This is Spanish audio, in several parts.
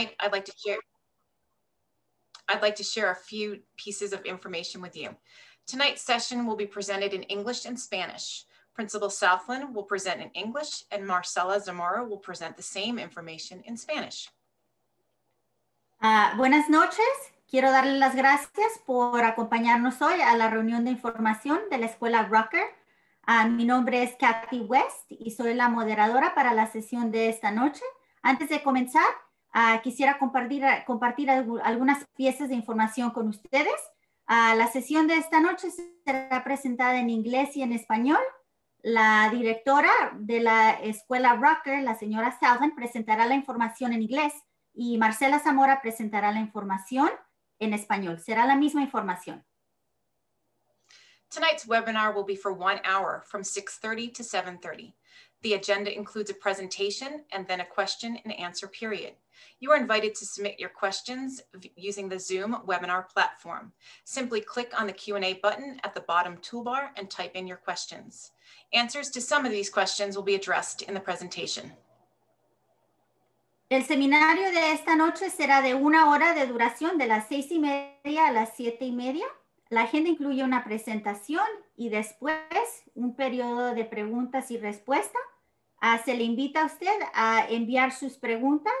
tonight I'd like to share I'd like to share a few pieces of information with you. Tonight's session will be presented in English and Spanish. Principal Southland will present in English and Marcela Zamora will present the same information in Spanish. Uh, buenas noches. Quiero darle las gracias por acompañarnos hoy a la reunión de información de la Escuela Rocker. Uh, mi nombre es Kathy West y soy la moderadora para la sesión de esta noche. Antes de comenzar, uh, quisiera compartir, compartir algunas piezas de información con ustedes. la sesión de esta noche será presentada en inglés y en español. La directora de la Escuela Rocker, la señora Southern, presentará la información en inglés y Marcela Zamora presentará la información en español. Será la misma información. Tonight's webinar will be for one hour from 6.30 to 7.30. The agenda includes a presentation and then a question and answer period. You are invited to submit your questions using the Zoom webinar platform. Simply click on the Q&A button at the bottom toolbar and type in your questions. Answers to some of these questions will be addressed in the presentation. El seminario de esta noche será de una hora de duración de las seis y media a las siete y media. La agenda incluye una presentación y después un periodo de preguntas y respuestas. Ah, se le invita a usted a enviar sus preguntas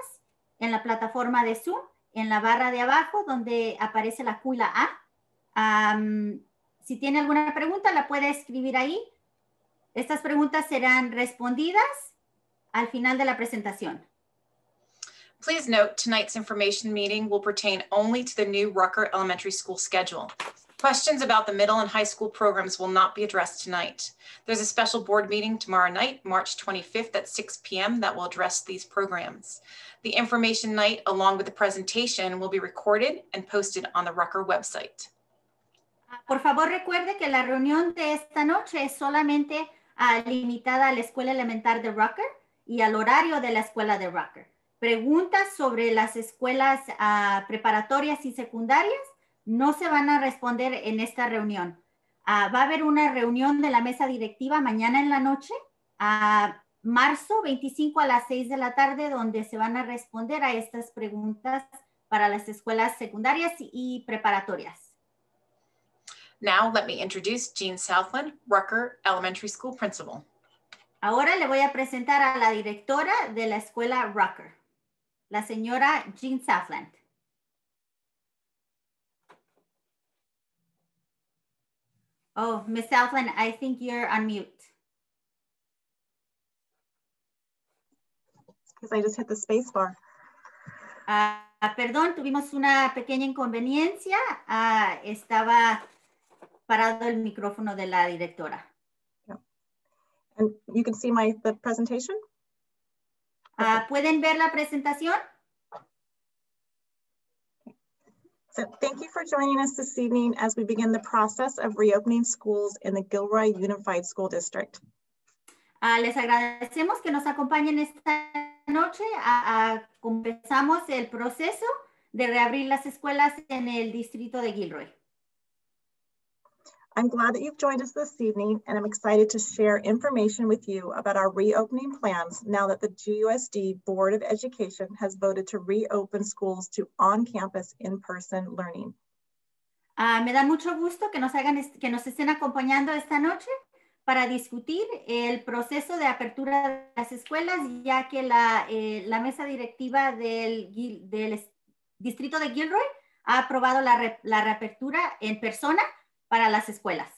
en la plataforma de Zoom, en la barra de abajo donde aparece la cula A. si tiene alguna pregunta, la puede escribir ahí. Estas preguntas serán respondidas al final de la presentación. Please note tonight's information meeting will pertain only to the new Rucker Elementary School schedule. Questions about the middle and high school programs will not be addressed tonight. There's a special board meeting tomorrow night, March 25th at 6 p.m. that will address these programs. The information night along with the presentation will be recorded and posted on the Rucker website. Por favor, recuerde que la reunión de esta noche es solamente uh, limitada a la escuela elemental de Rucker y al horario de la escuela de Rucker. Preguntas sobre las escuelas uh, preparatorias y secundarias no se van a responder en esta reunión. Uh, va a haber una reunión de la mesa directiva mañana en la noche, a marzo 25 a las 6 de la tarde, donde se van a responder a estas preguntas para las escuelas secundarias y preparatorias. Now let me introduce Jean Southland, Rucker Elementary School Principal. Ahora le voy a presentar a la directora de la escuela Rucker la señora Jean Southland. Oh, Miss Southland, I think you're on mute. Because I just hit the space bar. Uh, perdón, tuvimos una pequeña inconveniencia. Uh, estaba parado el micrófono de la directora. Yeah. And you can see my the presentation? Uh, ¿Pueden ver la presentación? So thank you for joining us this evening as we begin the process of reopening schools in the Gilroy Unified School District. Uh, les agradecemos que nos acompañen esta noche. Uh, comenzamos el proceso de reabrir las escuelas en el distrito de Gilroy. I'm glad that you've joined us this evening and I'm excited to share information with you about our reopening plans now that the GUSD Board of Education has voted to reopen schools to on-campus in-person learning. Uh, me da mucho gusto que nos, hagan que nos estén acompañando esta noche para discutir el proceso de apertura de las escuelas, ya que la, eh, la mesa directiva del, del distrito de Gilroy ha aprobado la, re, la reapertura en persona para las escuelas.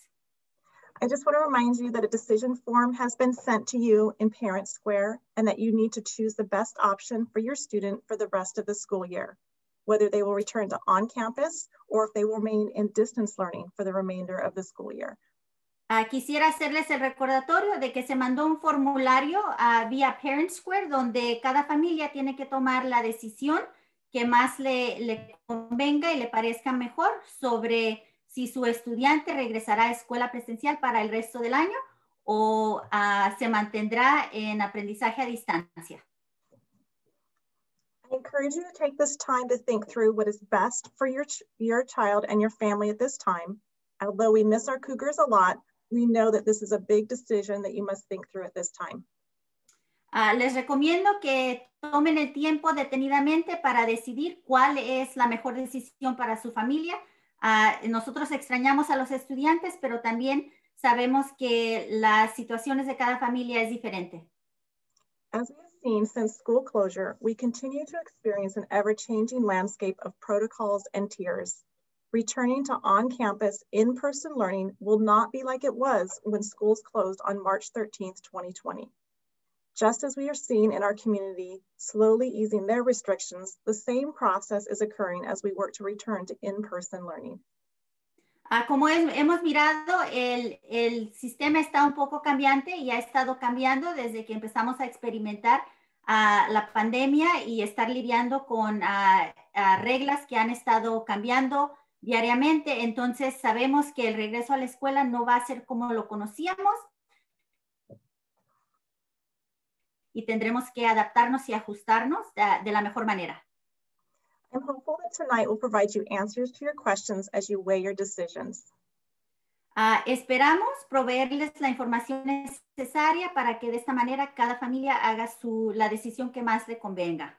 I just want to remind you that a decision form has been sent to you in Parent Square and that you need to choose the best option for your student for the rest of the school year, whether they will return to on-campus or if they will remain in distance learning for the remainder of the school year. Uh, quisiera hacerles el recordatorio de que se mandó un formulario uh, vía Parent Square donde cada familia tiene que tomar la decisión que más le, le convenga y le parezca mejor sobre si su estudiante regresará a escuela presencial para el resto del año o uh, se mantendrá en aprendizaje a distancia. I encourage you to take this time to think through what is best for your, your child and your family at this time. Although we miss our Cougars a lot, we know that this is a big decision that you must think through at this time. Ah, les recomiendo que tomen el tiempo detenidamente para decidir cuál es la mejor decisión para su familia. Ah, nosotros extrañamos a los estudiantes, pero también sabemos que las situaciones de cada familia es diferente. As we have seen since school closure, we continue to experience an ever-changing landscape of protocols and tiers. Returning to on-campus, in-person learning will not be like it was when schools closed on March 13th, 2020. Just as we are seeing in our community slowly easing their restrictions, the same process is occurring as we work to return to in-person learning. Ah, como es, hemos mirado, el, el, sistema está un poco cambiante y ha estado cambiando desde que empezamos a experimentar uh, la pandemia y estar lidiando con uh, uh, reglas que han estado cambiando diariamente. Entonces sabemos que el regreso a la escuela no va a ser como lo conocíamos y tendremos que adaptarnos y ajustarnos de, de la mejor manera. I'm hopeful that tonight will provide you answers to your questions as you weigh your decisions. Uh, esperamos proveerles la información necesaria para que de esta manera cada familia haga su, la decisión que más le convenga.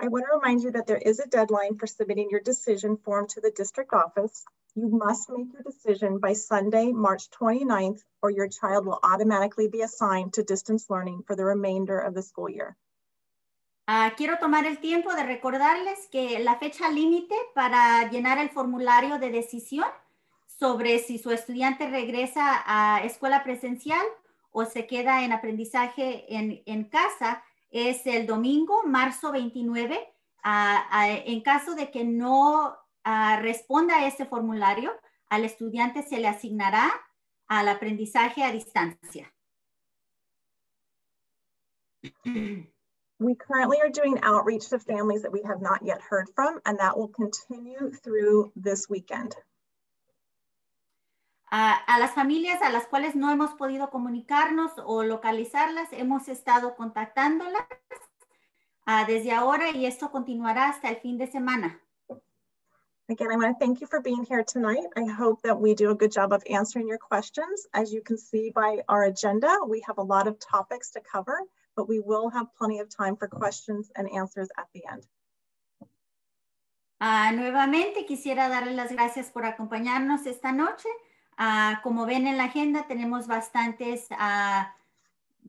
I want to remind you that there is a deadline for submitting your decision form to the district office. You must make your decision by Sunday, March 29th, or your child will automatically be assigned to distance learning for the remainder of the school year. Uh, quiero tomar el tiempo de recordarles que la fecha límite para llenar el formulario de decisión sobre si su estudiante regresa a escuela presencial o se queda en aprendizaje en, en casa es el domingo, marzo 29. Uh, uh, en caso de que no uh, responda a este formulario, al estudiante se le asignará al aprendizaje a distancia. We currently are doing outreach to families that we have not yet heard from, and that will continue through this weekend. Uh, a las familias a las cuales no hemos podido comunicarnos o localizarlas, hemos estado contactándolas uh, desde ahora y esto continuará hasta el fin de semana. Again, I want to thank you for being here tonight. I hope that we do a good job of answering your questions. As you can see by our agenda, we have a lot of topics to cover, but we will have plenty of time for questions and answers at the end. Uh, nuevamente quisiera darle las gracias por acompañarnos esta noche. Uh, como ven en la agenda, tenemos bastantes uh,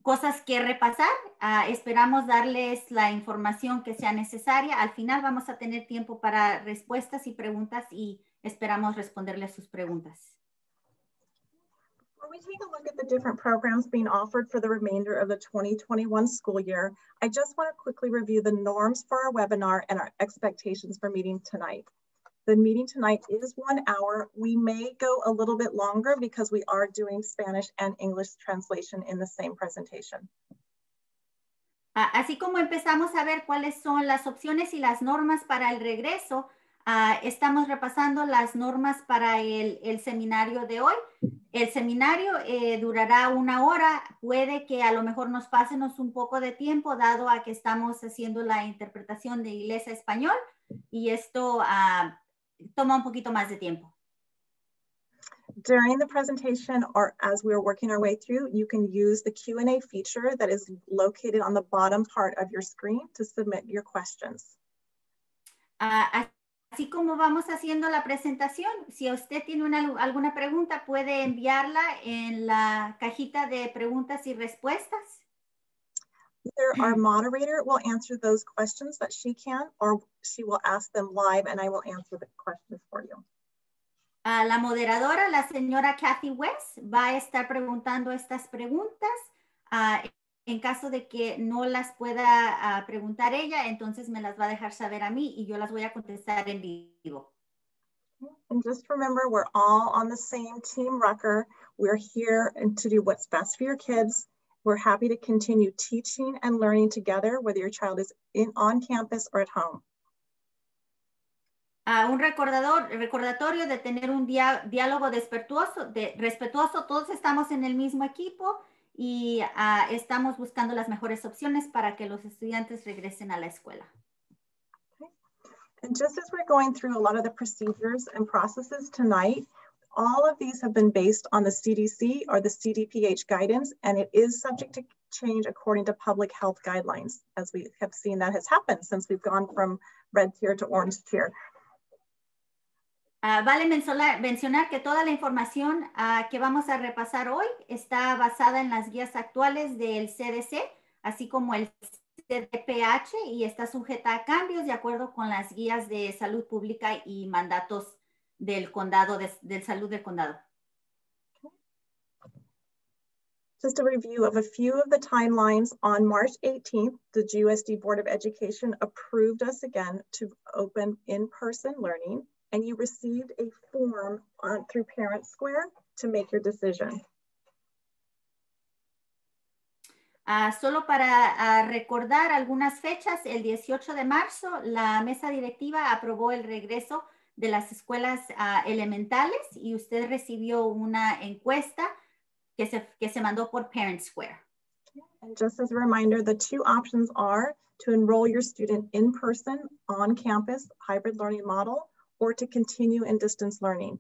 cosas que repasar. Uh, esperamos darles la información que sea necesaria. Al final vamos a tener tiempo para respuestas y preguntas y esperamos responderles sus preguntas. Before we take a look at the different programs being offered for the remainder of the 2021 school year, I just want to quickly review the norms for our webinar and our expectations for meeting tonight. The meeting tonight is one hour. We may go a little bit longer because we are doing Spanish and English translation in the same presentation. Así como empezamos a ver cuáles son las opciones y las normas para el regreso, uh, estamos repasando las normas para el, el, seminario de hoy. El seminario eh, durará una hora. Puede que a lo mejor nos pasenos un poco de tiempo, dado a que estamos haciendo la interpretación de inglés a español. Y esto uh, toma un poquito más de tiempo. During the presentation or as we are working our way through, you can use the Q&A feature that is located on the bottom part of your screen to submit your questions. Uh, así como vamos haciendo la presentación, si usted tiene una, alguna pregunta, puede enviarla en la cajita de preguntas y respuestas. Either our moderator will answer those questions that she can, or she will ask them live and I will answer the questions for you. Uh, la moderadora, la señora Kathy West, va a estar preguntando estas preguntas. Uh, en caso de que no las pueda uh, preguntar ella, entonces me las va a dejar saber a mí y yo las voy a contestar en vivo. And just remember, we're all on the same team Rucker. We're here to do what's best for your kids. We're happy to continue teaching and learning together, whether your child is in, on campus or at home. Uh, un recordador, recordatorio de tener un dia, diálogo respetuoso, de, respetuoso. Todos estamos en el mismo equipo y uh, estamos buscando las mejores opciones para que los estudiantes regresen a la escuela. Okay. And just as we're going through a lot of the procedures and processes tonight, all of these have been based on the CDC or the CDPH guidance, and it is subject to change according to public health guidelines, as we have seen that has happened since we've gone from red tier to orange tier. Uh, vale mencionar, que toda la información uh, que vamos a repasar hoy está basada en las guías actuales del CDC, así como el CDPH, y está sujeta a cambios de acuerdo con las guías de salud pública y mandatos del condado, de, del salud del condado. Just a review of a few of the timelines. On March 18th, the GUSD Board of Education approved us again to open in-person learning, and you received a form on, through Parent Square to make your decision. Uh, solo para uh, recordar algunas fechas, el 18 de marzo, la mesa directiva aprobó el regreso de las escuelas uh, elementales y usted recibió una encuesta que se, que se mandó por Parent Square. And just as a reminder, the two options are to enroll your student in person on campus hybrid learning model or to continue in distance learning.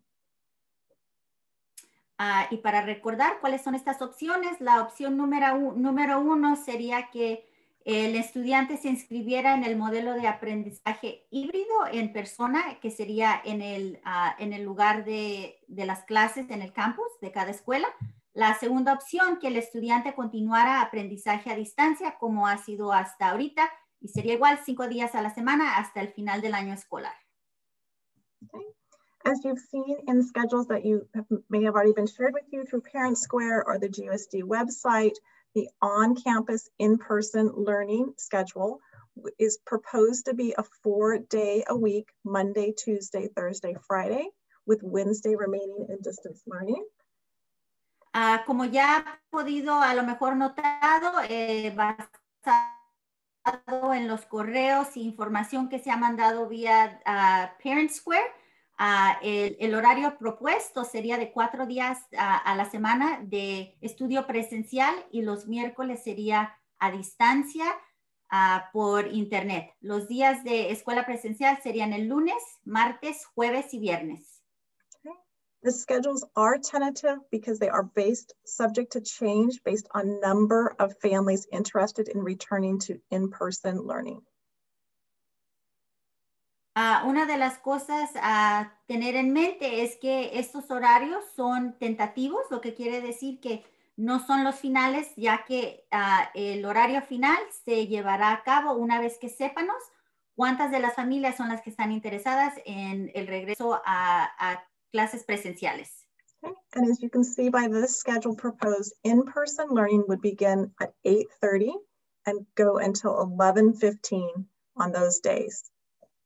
Uh, y para recordar cuáles son estas opciones, la opción número, un, número uno sería que el estudiante se inscribiera en el modelo de aprendizaje híbrido en persona, que sería en el, el lugar de, las clases en el campus de cada escuela. La segunda opción, que el estudiante continuara aprendizaje a distancia, como ha sido hasta ahorita, y sería igual cinco días a la semana hasta el final del año escolar. As you've seen in schedules that you may have already been shared with you through Parent Square or the GUSD website, the on-campus in-person learning schedule is proposed to be a four day a week, Monday, Tuesday, Thursday, Friday, with Wednesday remaining in distance learning. Uh, como ya ha podido a lo mejor notado, eh, basado en los correos e información que se ha mandado vía uh, Parent Square, Uh, el, el, horario propuesto sería de cuatro días uh, a la semana de estudio presencial y los miércoles sería a distancia uh, por internet. Los días de escuela presencial serían el lunes, martes, jueves y viernes. The schedules are tentative because they are based, subject to change based on number of families interested in returning to in-person learning. Uh, una de las cosas a tener en mente es que estos horarios son tentativos, lo que quiere decir que no son los finales, ya que uh, el horario final se llevará a cabo una vez que sépanos cuántas de las familias son las que están interesadas en el regreso a, a clases presenciales. Okay. And as you can see by this schedule proposed, in-person learning would begin at 8.30 and go until 11.15 on those days.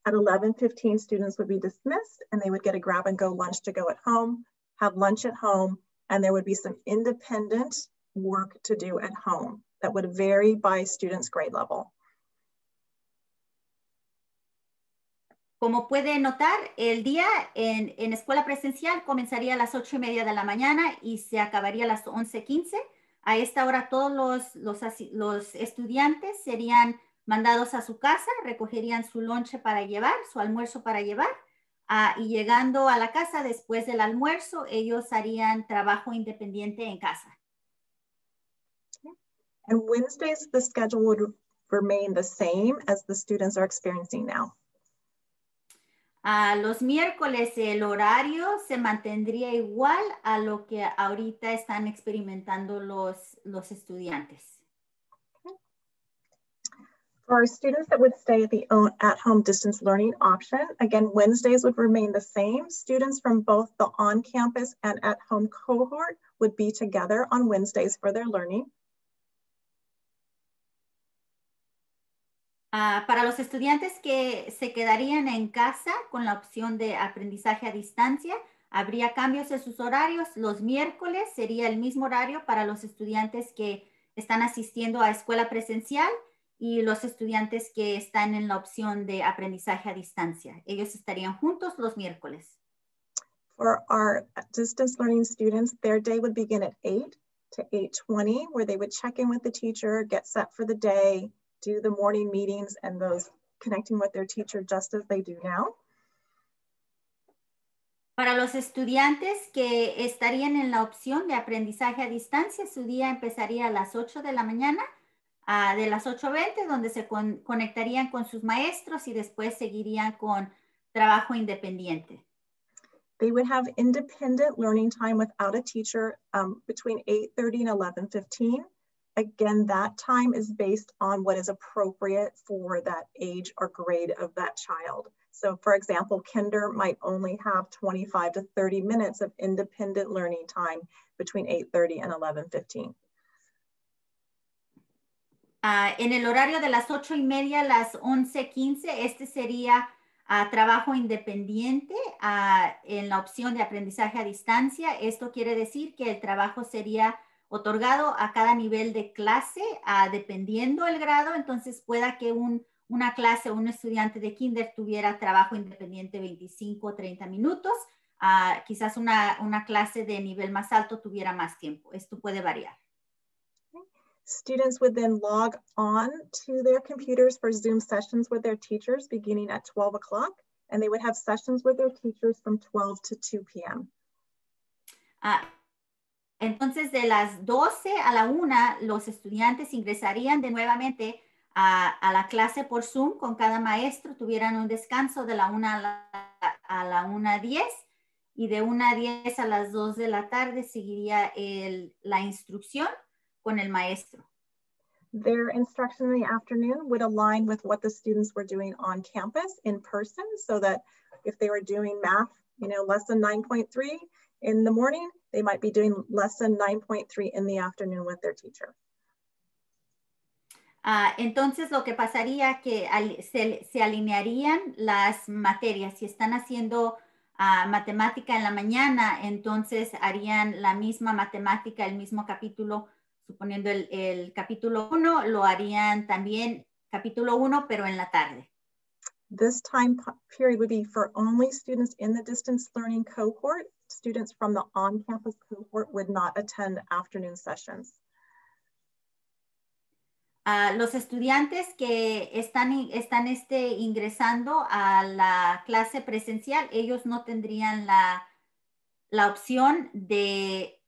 At 11:15, students would be dismissed and they would get a grab and go lunch to go at home, have lunch at home, and there would be some independent work to do at home that would vary by student's grade level. Como puede notar, el día en, en, escuela presencial comenzaría a las 8 y media de la mañana y se acabaría a las 11.15. A esta hora todos los, los, los estudiantes serían mandados a su casa, recogerían su lonche para llevar, su almuerzo para llevar, uh, y llegando a la casa después del almuerzo, ellos harían trabajo independiente en casa. And Wednesdays, the schedule would remain the same as the students are experiencing now. Uh, los miércoles el horario se mantendría igual a lo que ahorita están experimentando los, los estudiantes. For our students that would stay at the at-home distance learning option, again, Wednesdays would remain the same. Students from both the on-campus and at-home cohort would be together on Wednesdays for their learning. Uh, para los estudiantes que se quedarían en casa con la opción de aprendizaje a distancia, habría cambios en sus horarios. Los miércoles sería el mismo horario para los estudiantes que están asistiendo a escuela presencial y los estudiantes que están en la opción de aprendizaje a distancia. Ellos estarían juntos los miércoles. For our distance learning students, their day would begin at 8 to 8.20, where they would check in with the teacher, get set for the day, do the morning meetings and those connecting with their teacher just as they do now. Para los estudiantes que estarían en la opción de aprendizaje a distancia, su día empezaría a las 8 de la mañana, a de las 8.20, donde se con, conectarían con sus maestros y después seguirían con trabajo independiente. They would have independent learning time without a teacher um, between 8.30 and 11.15. Again, that time is based on what is appropriate for that age or grade of that child. So for example, kinder might only have 25 to 30 minutes of independent learning time between 8.30 and 11.15. Uh, en el horario de las ocho y media a las 11.15, este sería uh, trabajo independiente uh, en la opción de aprendizaje a distancia. Esto quiere decir que el trabajo sería otorgado a cada nivel de clase, dependiendo el grado, entonces pueda que un, una clase o un estudiante de kinder tuviera trabajo independiente 25 o 30 minutos, quizás una clase de nivel más alto tuviera más tiempo. Esto puede variar. Students would then log on to their computers for Zoom sessions with their teachers beginning at 12 o'clock, and they would have sessions with their teachers from 12 to 2 p.m. Uh, Entonces, de las 12 a la 1, los estudiantes ingresarían de nuevamente a, a, la clase por Zoom con cada maestro, tuvieran un descanso de la 1 a la, a la 1 a 10 y de 1 a 10 a las 2 de la tarde seguiría el, la instrucción con el maestro. Their instruction in the afternoon would align with what the students were doing on campus in person so that if they were doing math, you know, lesson 9.3 in the morning, they might be doing lesson 9.3 in the afternoon with their teacher. Uh, entonces lo que pasaría que al, se, se, alinearían las materias. Si están haciendo uh, matemática en la mañana, entonces harían la misma matemática, el mismo capítulo, suponiendo el, el capítulo 1, lo harían también capítulo 1, pero en la tarde. This time period would be for only students in the distance learning cohort students from the on-campus cohort would not attend afternoon sessions. Uh, los estudiantes que están, están este, ingresando a la clase presencial, ellos no tendrían la, la opción de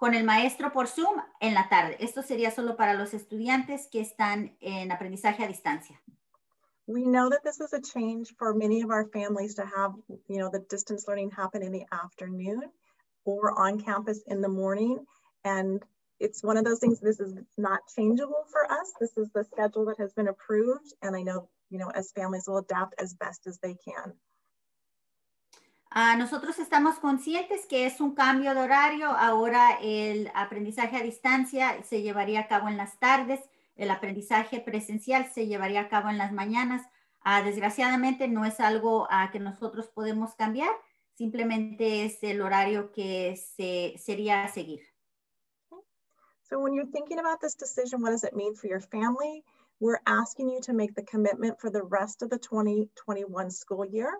con el maestro por Zoom en la tarde. Esto sería solo para los estudiantes que están en aprendizaje a distancia. we know that this is a change for many of our families to have, you know, the distance learning happen in the afternoon or on campus in the morning. And it's one of those things, this is not changeable for us. This is the schedule that has been approved. And I know, you know, as families will adapt as best as they can. Uh, nosotros estamos conscientes que es un cambio de horario. Ahora el aprendizaje a distancia se llevaría a cabo en las tardes. el aprendizaje presencial se llevaría a cabo en las mañanas. Uh, desgraciadamente no es algo uh, que nosotros podemos cambiar, simplemente es el horario que se, sería seguir. So when you're thinking about this decision, what does it mean for your family? We're asking you to make the commitment for the rest of the 2021 school year.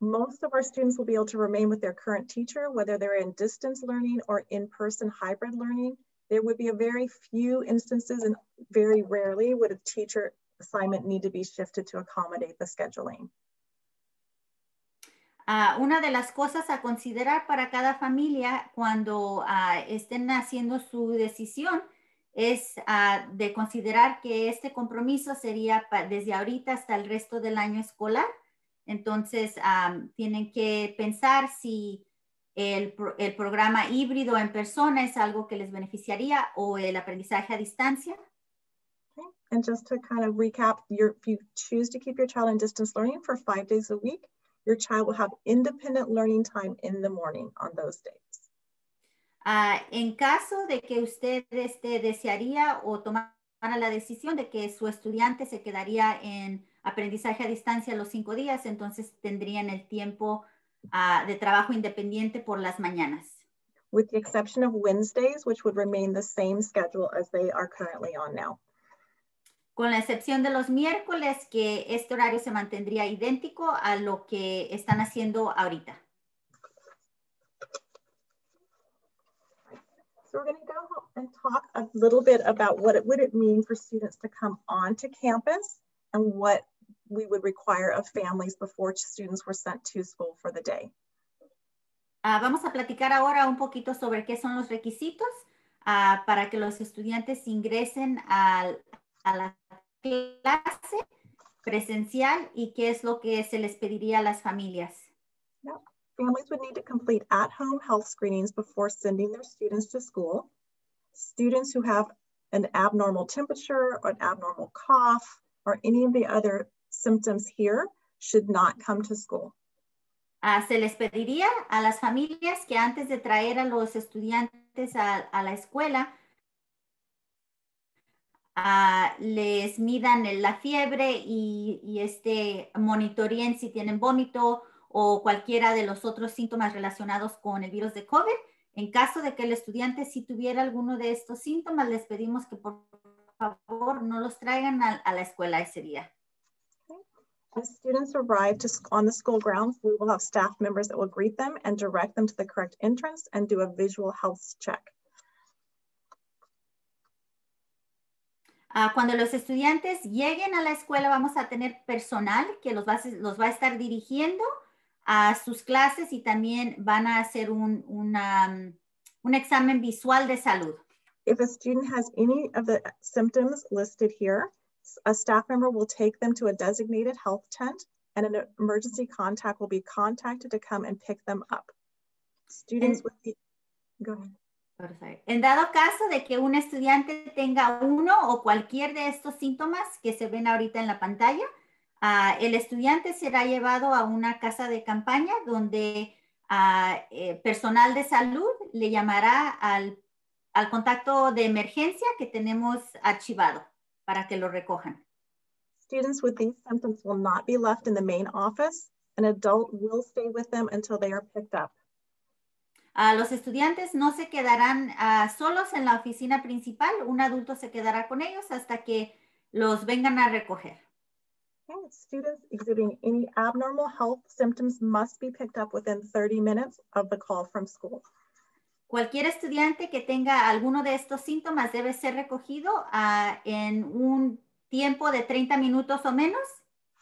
Most of our students will be able to remain with their current teacher, whether they're in distance learning or in-person hybrid learning there would be a very few instances and very rarely would a teacher assignment need to be shifted to accommodate the scheduling. Uh, una de las cosas a considerar para cada familia cuando uh, estén haciendo su decisión es uh, de considerar que este compromiso sería desde ahorita hasta el resto del año escolar. Entonces, um, tienen que pensar si el, el, programa híbrido en persona es algo que les beneficiaría o el aprendizaje a distancia. Okay. And just to kind of recap, your, if you choose to keep your child in distance learning for five days a week, your child will have independent learning time in the morning on those days. Uh, en caso de que usted este, desearía o tomara la decisión de que su estudiante se quedaría en aprendizaje a distancia los cinco días, entonces tendrían el tiempo uh, de trabajo independiente por las mañanas. With the exception of Wednesdays, which would remain the same schedule as they are currently on now. Con la excepción de los miércoles, que este horario se mantendría idéntico a lo que están haciendo ahorita. So we're going to go and talk a little bit about what it would it mean for students to come onto campus and what we would require of families before students were sent to school for the day. Ah, vamos a platicar ahora un poquito sobre qué son los requisitos ah, para que los estudiantes ingresen al, a la clase presencial y qué es lo que se les pediría a las familias. Families would need to complete at-home health screenings before sending their students to school. Students who have an abnormal temperature or an abnormal cough or any of the other symptoms here should not come to school. Uh, se les pediría a las familias que antes de traer a los estudiantes a, la escuela Uh, les midan la fiebre y, y, este monitoreen si tienen vómito o cualquiera de los otros síntomas relacionados con el virus de COVID. En caso de que el estudiante si tuviera alguno de estos síntomas, les pedimos que por favor no los traigan a, a la escuela ese día. As students arrive to, on the school grounds, we will have staff members that will greet them and direct them to the correct entrance and do a visual health check. Uh, cuando los estudiantes lleguen a la escuela, vamos a tener personal que los va, los va a estar dirigiendo a sus clases y también van a hacer un, una, um, un examen visual de salud. If a student has any of the symptoms listed here, a staff member will take them to a designated health tent and an emergency contact will be contacted to come and pick them up. Students and, with the, go ahead. En dado caso de que un estudiante tenga uno o cualquier de estos síntomas que se ven ahorita en la pantalla, uh, el estudiante será llevado a una casa de campaña donde uh, eh, personal de salud le llamará al, al contacto de emergencia que tenemos archivado para que lo recojan. Students with these symptoms will not be left in the main office. An adult will stay with them until they are picked up. Uh, los estudiantes no se quedarán uh, solos en la oficina principal, un adulto se quedará con ellos hasta que los vengan a recoger. Okay. Students exhibiting any abnormal health symptoms must be picked up within 30 minutes of the call from school. Cualquier estudiante que tenga alguno de estos síntomas debe ser recogido uh, en un tiempo de 30 minutos o menos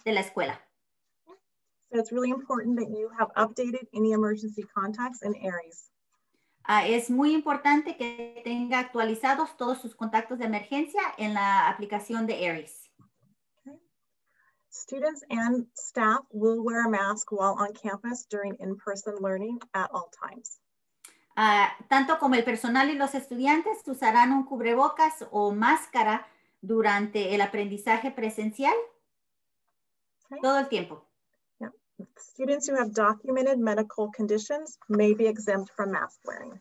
de la escuela. So it's really important that you have updated any emergency contacts in ARIES. Uh, es muy importante que tenga actualizados todos sus contactos de emergencia en la aplicación de ARIES. Okay. Students and staff will wear a mask while on campus during in-person learning at all times. Uh, tanto como el personal y los estudiantes usarán un cubrebocas o máscara durante el aprendizaje presencial okay. todo el tiempo. Students who have documented medical conditions may be exempt from mask wearing.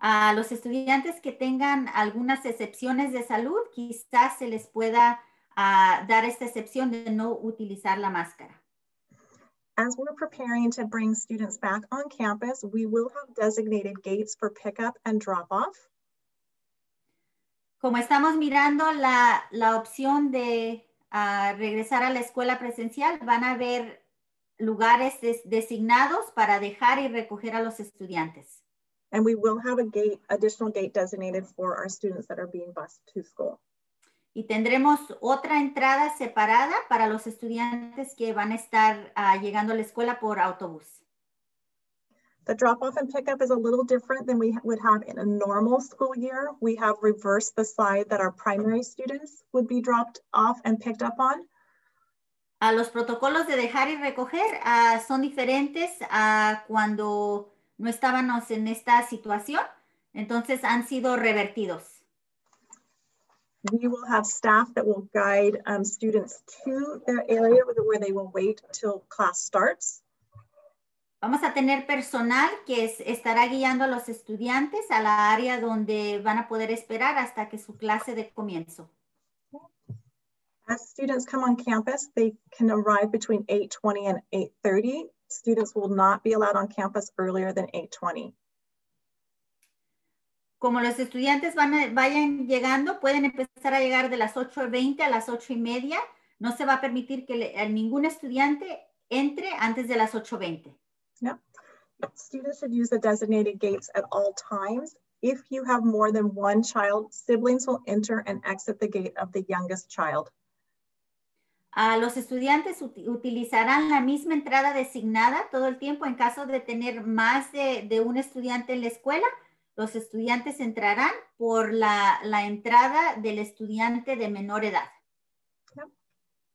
A los estudiantes que tengan algunas excepciones de salud, quizás se les pueda uh, dar esta excepción de no utilizar la máscara. As we're preparing to bring students back on campus, we will have designated gates for pickup and drop off. Como estamos mirando la, la opción de uh, regresar a la escuela presencial, van a ver lugares des designados para dejar y recoger a los estudiantes. And we will have a gate, additional gate designated for our students that are being bused to school. Y tendremos otra entrada separada para los estudiantes que van a estar uh, llegando a la escuela por autobús. The drop off and pickup is a little different than we would have in a normal school year. We have reversed the side that our primary students would be dropped off and picked up on. a los protocolos de dejar y recoger uh, son diferentes a cuando no estábamos en esta situación, entonces han sido revertidos. We will have staff that will guide um, students to their area where they will wait till class starts. Vamos a tener personal que es, estará guiando a los estudiantes a la área donde van a poder esperar hasta que su clase de comienzo. As students come on campus, they can arrive between 8.20 and 8.30. Students will not be allowed on campus earlier than 8.20. Como los estudiantes van a, vayan llegando, pueden empezar a llegar de las 8.20 a las 8.30. No se va a permitir que le, ningún estudiante entre antes de las 8.20. Yep. Students should use the designated gates at all times. If you have more than one child, siblings will enter and exit the gate of the youngest child. Ah, los estudiantes uti- utilizarán la misma entrada designada todo el tiempo en caso de tener más de, de un estudiante en la escuela. Los estudiantes entrarán por la, la entrada del estudiante de menor edad.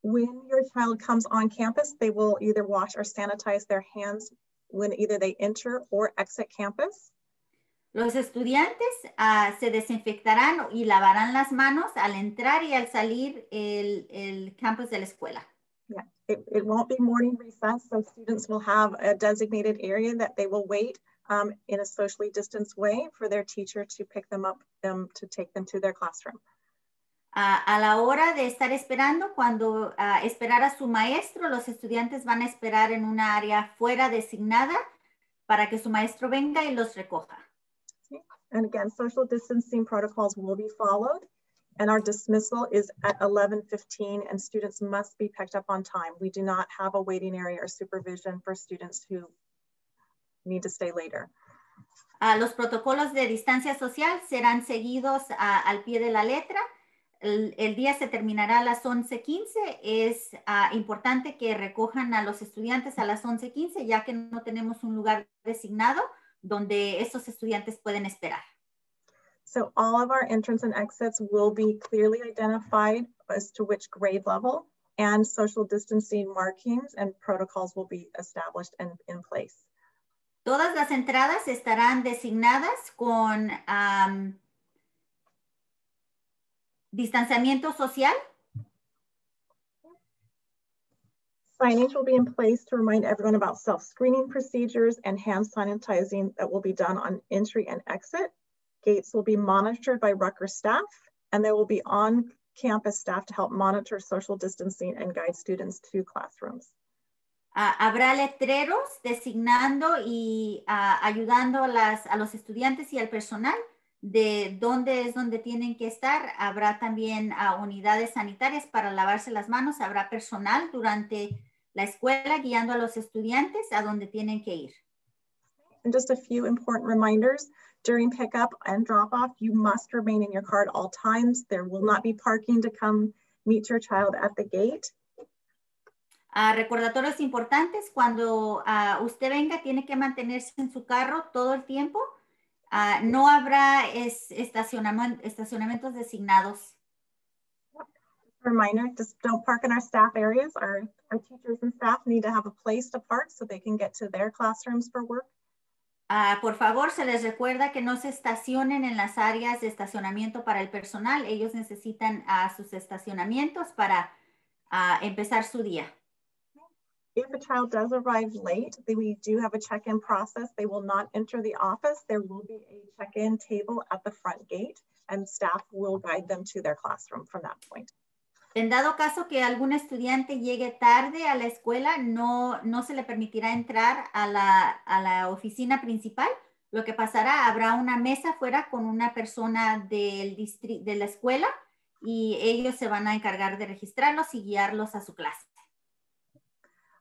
When your child comes on campus, they will either wash or sanitize their hands when either they enter or exit campus. Los estudiantes ah, se desinfectarán y lavarán las manos al entrar y al salir el, el campus de la escuela. Yeah, it, it won't be morning recess, so students will have a designated area that they will wait um, in a socially distanced way for their teacher to pick them up, um, to take them to their classroom. Ah, a la hora de estar esperando, cuando ah, esperar a su maestro, los estudiantes van a esperar en una área fuera designada para que su maestro venga y los recoja. And again, social distancing protocols will be followed. And our dismissal is at 11:15 and students must be picked up on time. We do not have a waiting area or supervision for students who need to stay later. Ah, los protocolos de distancia social serán seguidos ah, al pie de la letra. El, el día se terminará a las 11:15. Es ah, importante que recojan a los estudiantes a las 11:15, ya que no tenemos un lugar designado donde estos estudiantes pueden esperar. So all of our entrance and exits will be clearly identified as to which grade level and social distancing markings and protocols will be established and in place. Todas las entradas estarán designadas con am, distanciamiento social. Signage will be in place to remind everyone about self-screening procedures and hand sanitizing that will be done on entry and exit. Gates will be monitored by Rutgers staff, and there will be on-campus staff to help monitor social distancing and guide students to classrooms. Habrá letreros designando y ayudando a, las- a los estudiantes y al personal de dónde es donde tienen que estar. Habrá también ah, unidades sanitarias para lavarse las manos. Habrá personal durante la escuela guiando a los estudiantes a donde tienen que ir. And just a few important reminders, during pickup and drop off, you must remain in your car at all times. There will not be parking to come meet your child at the gate. Ah, recordatorios importantes, cuando ah, usted venga tiene que mantenerse en su carro todo el tiempo. Ah, no habrá es- estacionamientos designados. Reminder, just don't park in our staff areas. Our, our teachers and staff need to have a place to park so they can get to their classrooms for work. Ah, por favor, se les recuerda que no se estacionen en las áreas de estacionamiento para el personal. Ellos necesitan sus estacionamientos para empezar su día. If a child does arrive late, we do have a check-in process. They will not enter the office. There will be a check-in table at the front gate and staff will guide them to their classroom from that point. En dado caso que algún estudiante llegue tarde a la escuela, no, no se le permitirá entrar a la, a la oficina principal. Lo que pasará, habrá una mesa fuera con una persona del de la escuela y ellos se van a encargar de registrarlos y guiarlos a su clase.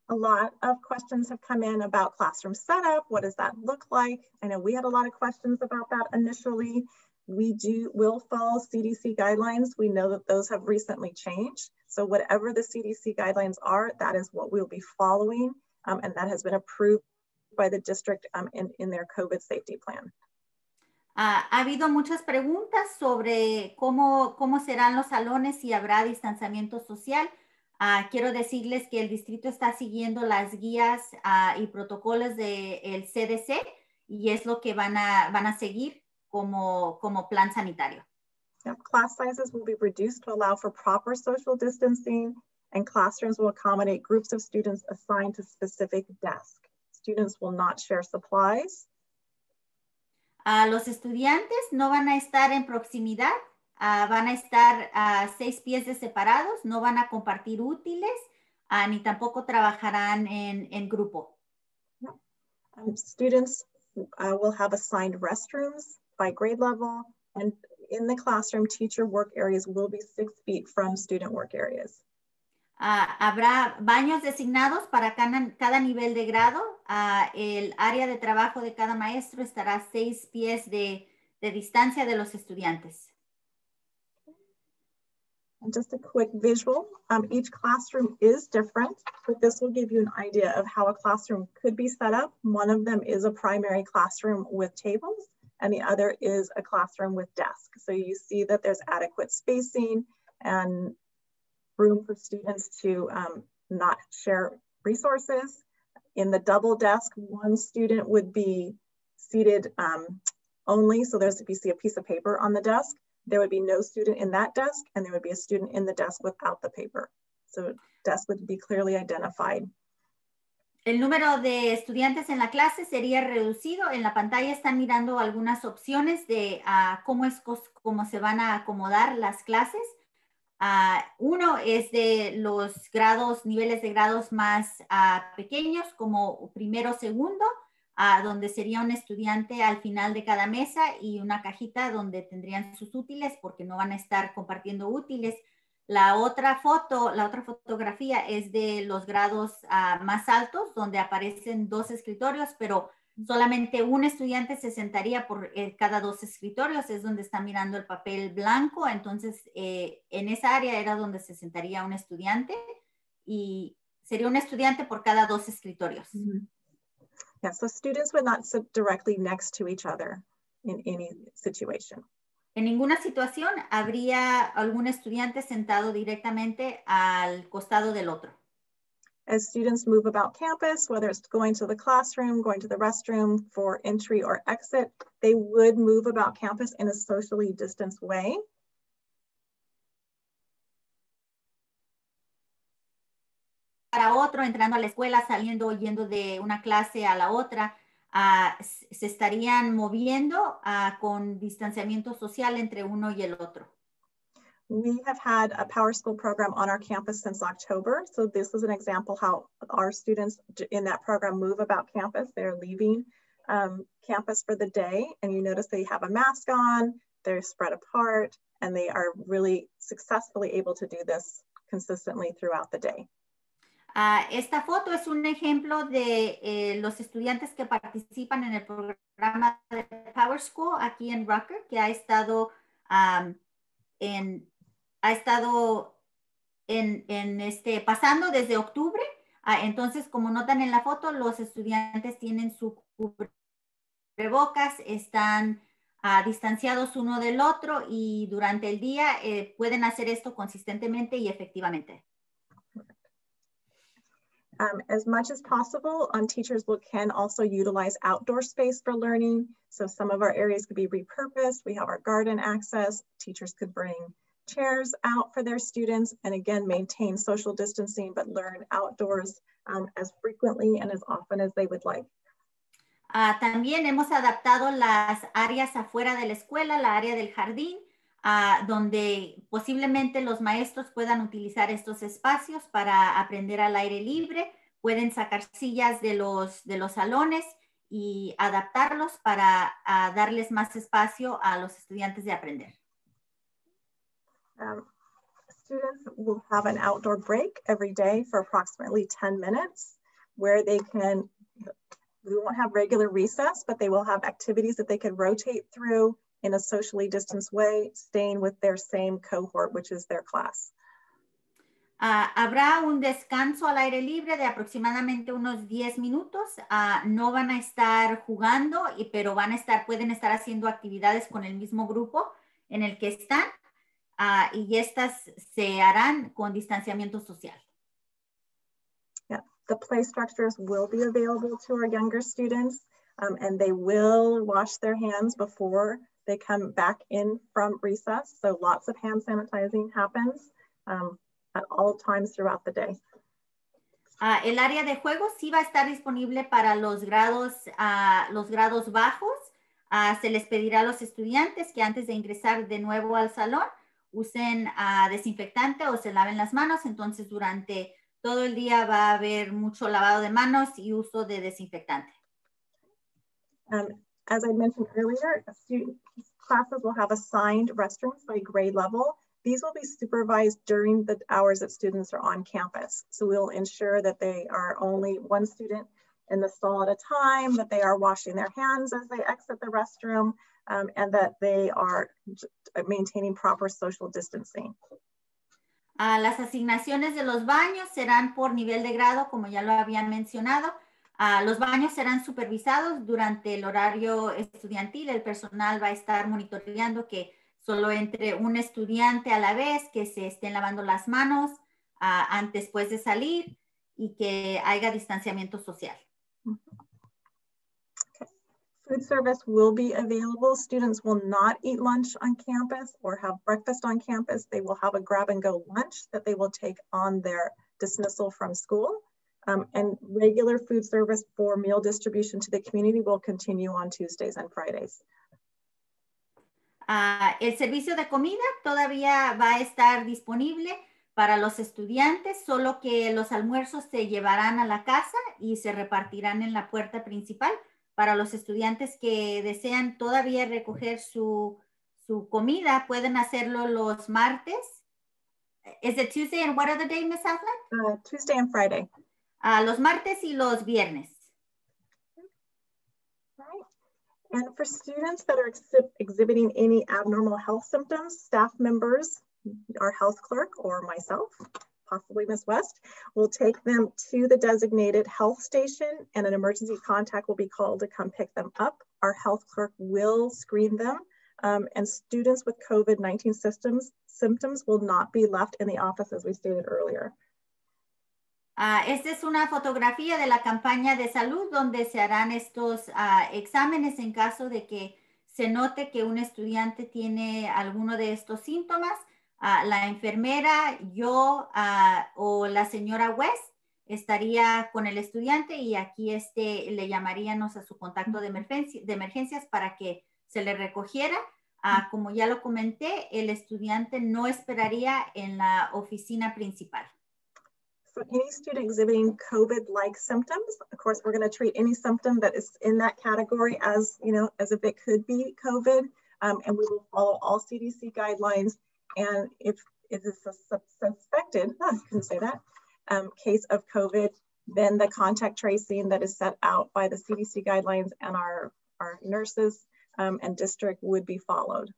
A lot of questions have come in about classroom setup. What does that look like? I know we had a lot of questions about that initially. We do will follow CDC guidelines. We know that those have recently changed. So whatever the CDC guidelines are, that is what we'll be following. um, and that has been approved by the district um, in, in their COVID safety plan. Ah, ha habido muchas preguntas sobre cómo, cómo serán los salones, si habrá distanciamiento social. Ah, quiero decirles que el distrito está siguiendo las guías ah, y protocolos del CDC y es lo que van a, van a seguir como, como plan sanitario. Yep, class sizes will be reduced to allow for proper social distancing and classrooms will accommodate groups of students assigned to specific desks. Students will not share supplies. Ah, los estudiantes no van a estar en proximidad, ah, van a estar a seis pies de separados, no van a compartir útiles, ah, ni tampoco trabajarán en, en grupo. Um, students uh, will have assigned restrooms by grade level and in the classroom, teacher work areas will be six feet from student work areas. Ah, habrá baños designados para cada, cada nivel de grado. El área de trabajo de cada maestro estará a seis pies de, de distancia de los estudiantes. And just a quick visual, um, each classroom is different, but this will give you an idea of how a classroom could be set up. One of them is a primary classroom with tables, and the other is a classroom with desks. So you see that there's adequate spacing and room for students to um, not share resources. In the double desk, one student would be seated um, only. So there's, if you see a piece of paper on the desk, there would be no student in that desk and there would be a student in the desk without the paper. So desk would be clearly identified. El número de estudiantes en la clase sería reducido. En la pantalla están mirando algunas opciones de uh, cómo, es, cómo se van a acomodar las clases. Uh, uno es de los grados, niveles de grados más uh, pequeños, como primero, segundo, donde sería un estudiante al final de cada mesa y una cajita donde tendrían sus útiles porque no van a estar compartiendo útiles. La otra foto, la otra fotografía es de los grados uh, más altos, donde aparecen dos escritorios, pero solamente un estudiante se sentaría por eh, cada dos escritorios, es donde está mirando el papel blanco, entonces eh, en esa área era donde se sentaría un estudiante y sería un estudiante por cada dos escritorios. Yeah, so students would not sit directly next to each other in any situation. En ninguna situación habría algún estudiante sentado directamente al costado del otro. As students move about campus, whether it's going to the classroom, going to the restroom for entry or exit, they would move about campus in a socially distanced way. Para otro, entrando a la escuela, saliendo, yendo de una clase a la otra, uh, se estarían moviendo uh, con distanciamiento social entre uno y el otro. We have had a Power School program on our campus since October. So this is an example how our students in that program move about campus. They're leaving um, campus for the day and you notice they have a mask on, they're spread apart, and they are really successfully able to do this consistently throughout the day. Uh, esta foto es un ejemplo de eh, los estudiantes que participan en el programa de Power School aquí en Rucker, que ha estado, um, en, ha estado en, en, este, pasando desde octubre. Uh, entonces, como notan en la foto, los estudiantes tienen su cubrebocas, están uh, distanciados uno del otro y durante el día eh, pueden hacer esto consistentemente y efectivamente. Um, as much as possible, um, teachers will, can also utilize outdoor space for learning. So some of our areas could be repurposed. We have our garden access. Teachers could bring chairs out for their students and again, maintain social distancing, but learn outdoors um, as frequently and as often as they would like. Uh, también hemos adaptado las áreas afuera de la escuela, la área del jardín, uh, donde posiblemente los maestros puedan utilizar estos espacios para aprender al aire libre, pueden sacar sillas de los, de los salones y adaptarlos para uh, darles más espacio a los estudiantes de aprender. Um, students will have an outdoor break every day for approximately 10 minutes where they can, we won't have regular recess, but they will have activities that they can rotate through in a socially distanced way, staying with their same cohort, which is their class. Uh, habrá un descanso al aire libre de aproximadamente unos 10 minutos. Uh, no van a estar jugando, y, pero van a estar, pueden estar haciendo actividades con el mismo grupo en el que están uh, y estas se harán con distanciamiento social. Yeah, the play structures will be available to our younger students um, and they will wash their hands before they come back in from recess. So lots of hand sanitizing happens um, at all times throughout the day. Uh, el área de juego sí va a estar disponible para los grados, uh, los grados bajos. Uh, se les pedirá a los estudiantes que antes de ingresar de nuevo al salón usen desinfectante o se laven las manos. Entonces, durante todo el día va a haber mucho lavado de manos y uso de desinfectante. Um, as I mentioned earlier, student classes will have assigned restrooms by grade level. These will be supervised during the hours that students are on campus. So we'll ensure that they are only one student in the stall at a time, that they are washing their hands as they exit the restroom, um, and that they are maintaining proper social distancing. Ah, las asignaciones de los baños serán por nivel de grado, como ya lo habían mencionado. Ah, los baños serán supervisados durante el horario estudiantil. El personal va a estar monitoreando que solo entre un estudiante a la vez, que se estén lavando las manos antes después de salir y que haya distanciamiento social. Food service will be available. Students will not eat lunch on campus or have breakfast on campus. They will have a grab and go lunch that they will take on their dismissal from school. Um, and regular food service for meal distribution to the community will continue on Tuesdays and Fridays. Uh, el servicio de comida todavía va a estar disponible para los estudiantes, solo que los almuerzos se llevarán a la casa y se repartirán en la puerta principal para los estudiantes que desean todavía recoger su, su comida, pueden hacerlo los martes. ¿Es it Tuesday and what other day, Miss Atlan? Uh, Tuesday and Friday. Uh, los martes y los viernes. And for students that are exhibiting any abnormal health symptoms, staff members, our health clerk or myself, possibly Ms. West, will take them to the designated health station and an emergency contact will be called to come pick them up. Our health clerk will screen them um, and students with COVID-19 symptoms, symptoms will not be left in the office as we stated earlier. Uh, esta es una fotografía de la campaña de salud donde se harán estos uh, exámenes en caso de que se note que un estudiante tiene alguno de estos síntomas. la enfermera, yo o la señora West estaría con el estudiante y aquí este, le llamaríamos a su contacto de emergencias para que se le recogiera. como ya lo comenté, el estudiante no esperaría en la oficina principal. So any student exhibiting COVID-like symptoms, of course, we're going to treat any symptom that is in that category as, you know, as if it could be COVID, um, and we will follow all CDC guidelines and if it is a suspected, I couldn't say that, um, case of COVID, then the contact tracing that is set out by the CDC guidelines and our, our nurses um, and district would be followed.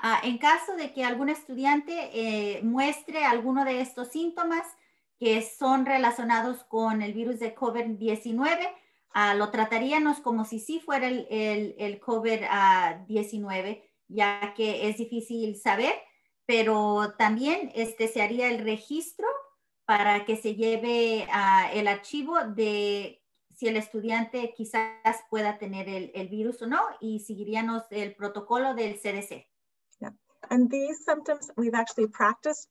Uh, en caso de que algún estudiante eh, muestre alguno de estos síntomas que son relacionados con el virus de COVID-19, uh, lo trataríamos como si sí fuera el, el, el COVID-19 ya que es difícil saber, pero también este, se haría el registro para que se lleve uh, el archivo de si el estudiante quizás pueda tener el, el, virus o no y seguiríamos el protocolo del CDC. And these symptoms we've actually practiced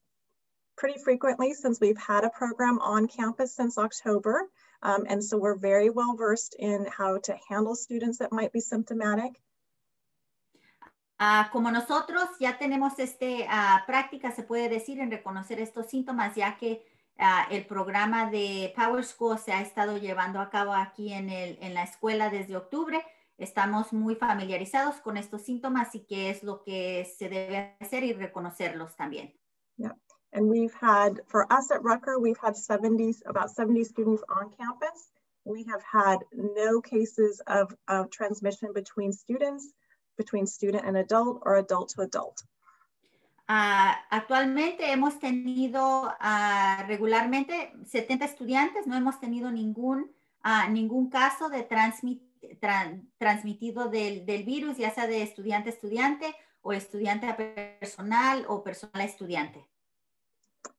pretty frequently since we've had a program on campus since October. Um, and so we're very well versed in how to handle students that might be symptomatic Uh, como nosotros ya tenemos este uh, práctica, se puede decir, en reconocer estos síntomas, ya que uh, el programa de Power School se ha estado llevando a cabo aquí en, el, en la escuela desde octubre. Estamos muy familiarizados con estos síntomas y qué es lo que se debe hacer y reconocerlos también. Yeah. And we've had, for us at Rucker, we've had 70, about 70 students on campus. We have had no cases of, of transmission between students. between student and adult or adult to adult? Uh, actualmente hemos tenido uh, regularmente 70 estudiantes, no hemos tenido ningún, uh, ningún caso de transmit, tran, transmitido del, del, virus, ya sea de estudiante a estudiante o estudiante a personal o personal a estudiante.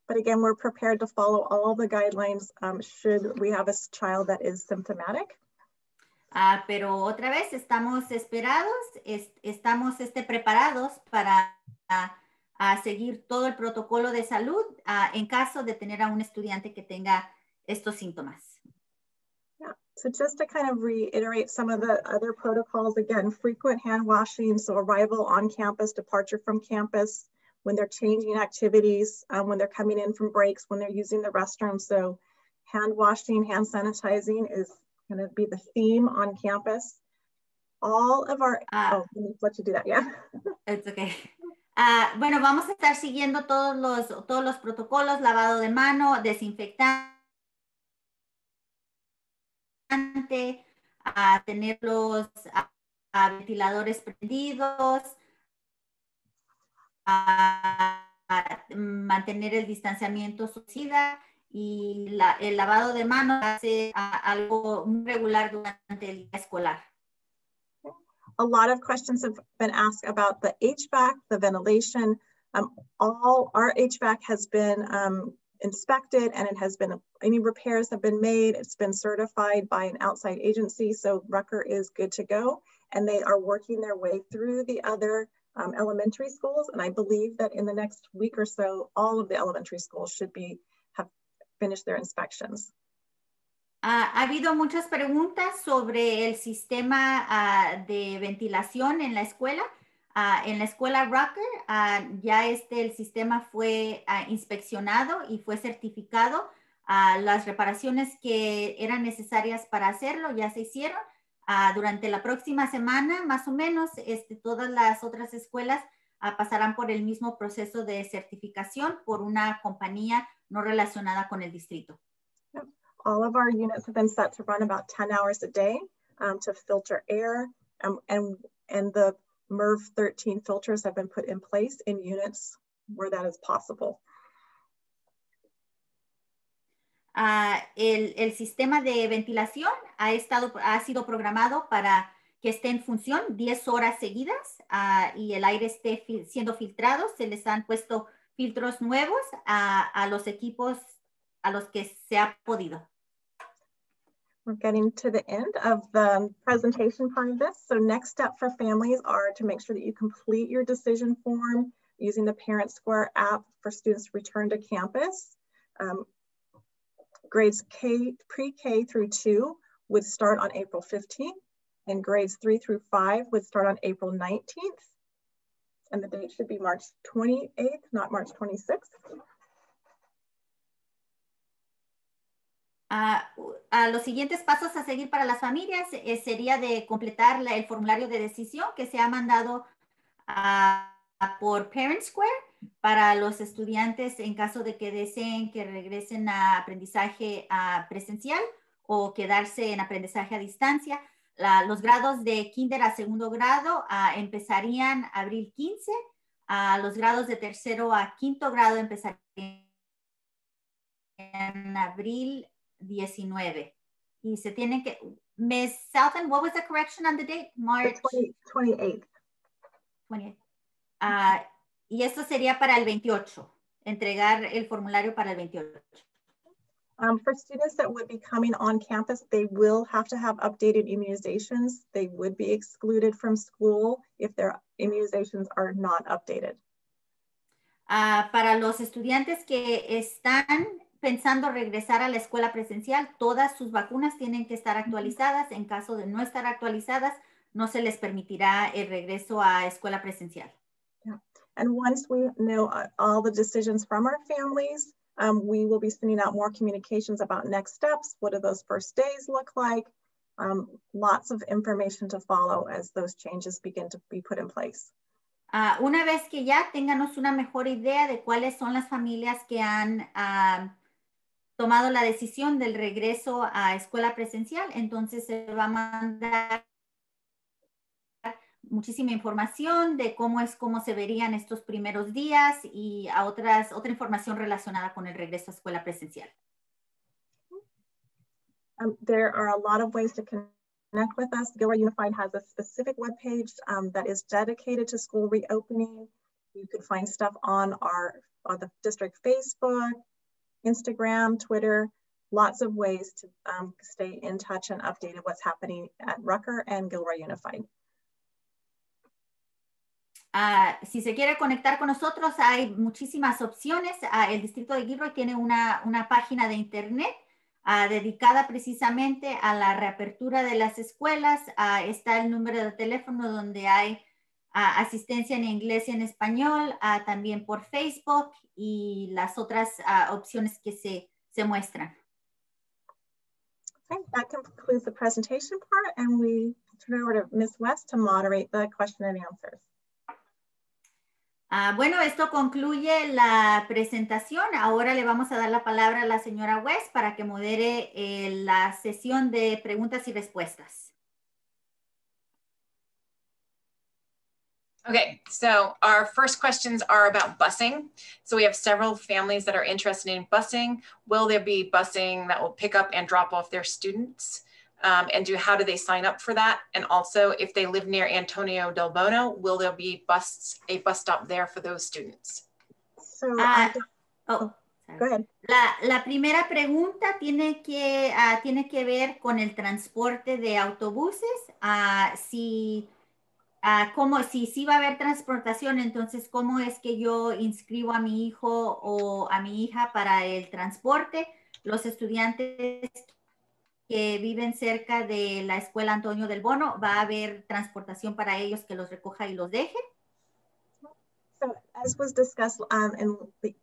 But again, we're prepared to follow all the guidelines um, should we have a child that is symptomatic. Uh, pero otra vez estamos esperados, est estamos este, preparados para uh, seguir todo el protocolo de salud uh, en caso de tener a un estudiante que tenga estos síntomas. Yeah. So just to kind of reiterate some of the other protocols, again, frequent hand washing, so arrival on campus, departure from campus, when they're changing activities, um, when they're coming in from breaks, when they're using the restroom. So hand washing, hand sanitizing is going to be the theme on campus. All of our, uh, oh, let me let you do that, yeah. It's okay. Uh, bueno, vamos a estar siguiendo todos los, todos los protocolos, lavado de mano, desinfectante, a tener los a, ventiladores prendidos, a, mantener el distanciamiento social y la, el lavado de manos hace algo regular durante el día escolar. A lot of questions have been asked about the HVAC, the ventilation. Um, all our HVAC has been um, inspected and it has been, any repairs have been made. It's been certified by an outside agency. So Rucker is good to go. And they are working their way through the other um, elementary schools. And I believe that in the next week or so, all of the elementary schools should be finish their inspections. Uh, ha habido muchas preguntas sobre el sistema uh, de ventilación en la escuela. Uh, en la escuela Rocker ya este el sistema fue inspeccionado y fue certificado. las reparaciones que eran necesarias para hacerlo ya se hicieron. Durante la próxima semana, más o menos, este, todas las otras escuelas pasarán por el mismo proceso de certificación por una compañía no relacionada con el distrito. All of our units have been set to run about 10 hours a day um, to filter air um, and, and the MERV 13 filters have been put in place in units where that is possible. Uh, el, el, sistema de ventilación ha, estado, ha sido programado para que esté en función 10 horas seguidas uh, y el aire esté siendo filtrado. Se les han puesto filtros nuevos a, a los equipos a los que se ha podido. We're getting to the end of the presentation part of this. So next step for families are to make sure that you complete your decision form using the Parent Square app for students to return to campus. Um, grades K, pre-K through two would start on April 15th and grades three through five would start on April 19th and the date should be March 28th, not March 26th. Uh, uh, los siguientes pasos a seguir para las familias eh, sería de completar el formulario de decisión que se ha mandado uh, por Parent Square para los estudiantes en caso de que deseen que regresen a aprendizaje presencial o quedarse en aprendizaje a distancia. La, los grados de kinder a segundo grado uh, empezarían abril 15, uh, los grados de tercero a quinto grado empezarían en abril 19. Y se tienen que, Ms. Southern, what was the correction on the date? March 20, 28th. 28. Uh, y esto sería para el 28, entregar el formulario para el 28. Um, for students that would be coming on campus, they will have to have updated immunizations. They would be excluded from school if their immunizations are not updated. Uh, para los estudiantes que están pensando regresar a la escuela presencial, todas sus vacunas tienen que estar actualizadas. En caso de no estar actualizadas, no se les permitirá el regreso a escuela presencial. And once we know uh, all the decisions from our families, Um, we will be sending out more communications about next steps. What do those first days look like? Um, lots of information to follow as those changes begin to be put in place. Uh, una vez que ya tengamos una mejor idea de cuáles son las familias que han uh, tomado la decisión del regreso a escuela presencial, entonces se va a mandar muchísima información de cómo es cómo se verían estos primeros días y a otras otra información relacionada con el regreso a escuela presencial. Um, there are a lot of ways to connect with us. Gilroy Unified has a specific webpage um, that is dedicated to school reopening. You can find stuff on our on the district Facebook, Instagram, Twitter, lots of ways to um, stay in touch and updated what's happening at Rucker and Gilroy Unified. Uh, si se quiere conectar con nosotros, hay muchísimas opciones. Uh, el distrito de Gilroy tiene una, una página de internet uh, dedicada precisamente a la reapertura de las escuelas. está el número de teléfono donde hay asistencia en inglés y en español, también por Facebook y las otras opciones que se, se muestran. Okay, that concludes the presentation part and we turn over to Ms. West to moderate the question and answers. Ah, bueno, esto concluye la presentación. Ahora le vamos a dar la palabra a la señora West para que modere eh, la sesión de preguntas y respuestas. Okay, so our first questions are about busing. So we have several families that are interested in busing. Will there be busing that will pick up and drop off their students? Um, and do how do they sign up for that? And also, if they live near Antonio Del Bono, will there be bus a bus stop there for those students? So, uh, oh, go ahead. La, la primera pregunta tiene que, ah, tiene que ver con el transporte de autobuses. Ah, si, ah, cómo, si, si va a haber transportación, entonces, ¿cómo es que yo inscribo a mi hijo o a mi hija para el transporte? Los estudiantes que viven cerca de la escuela Antonio del Bono, ¿va a haber transportación para ellos que los recoja y los deje? So as was discussed um, in the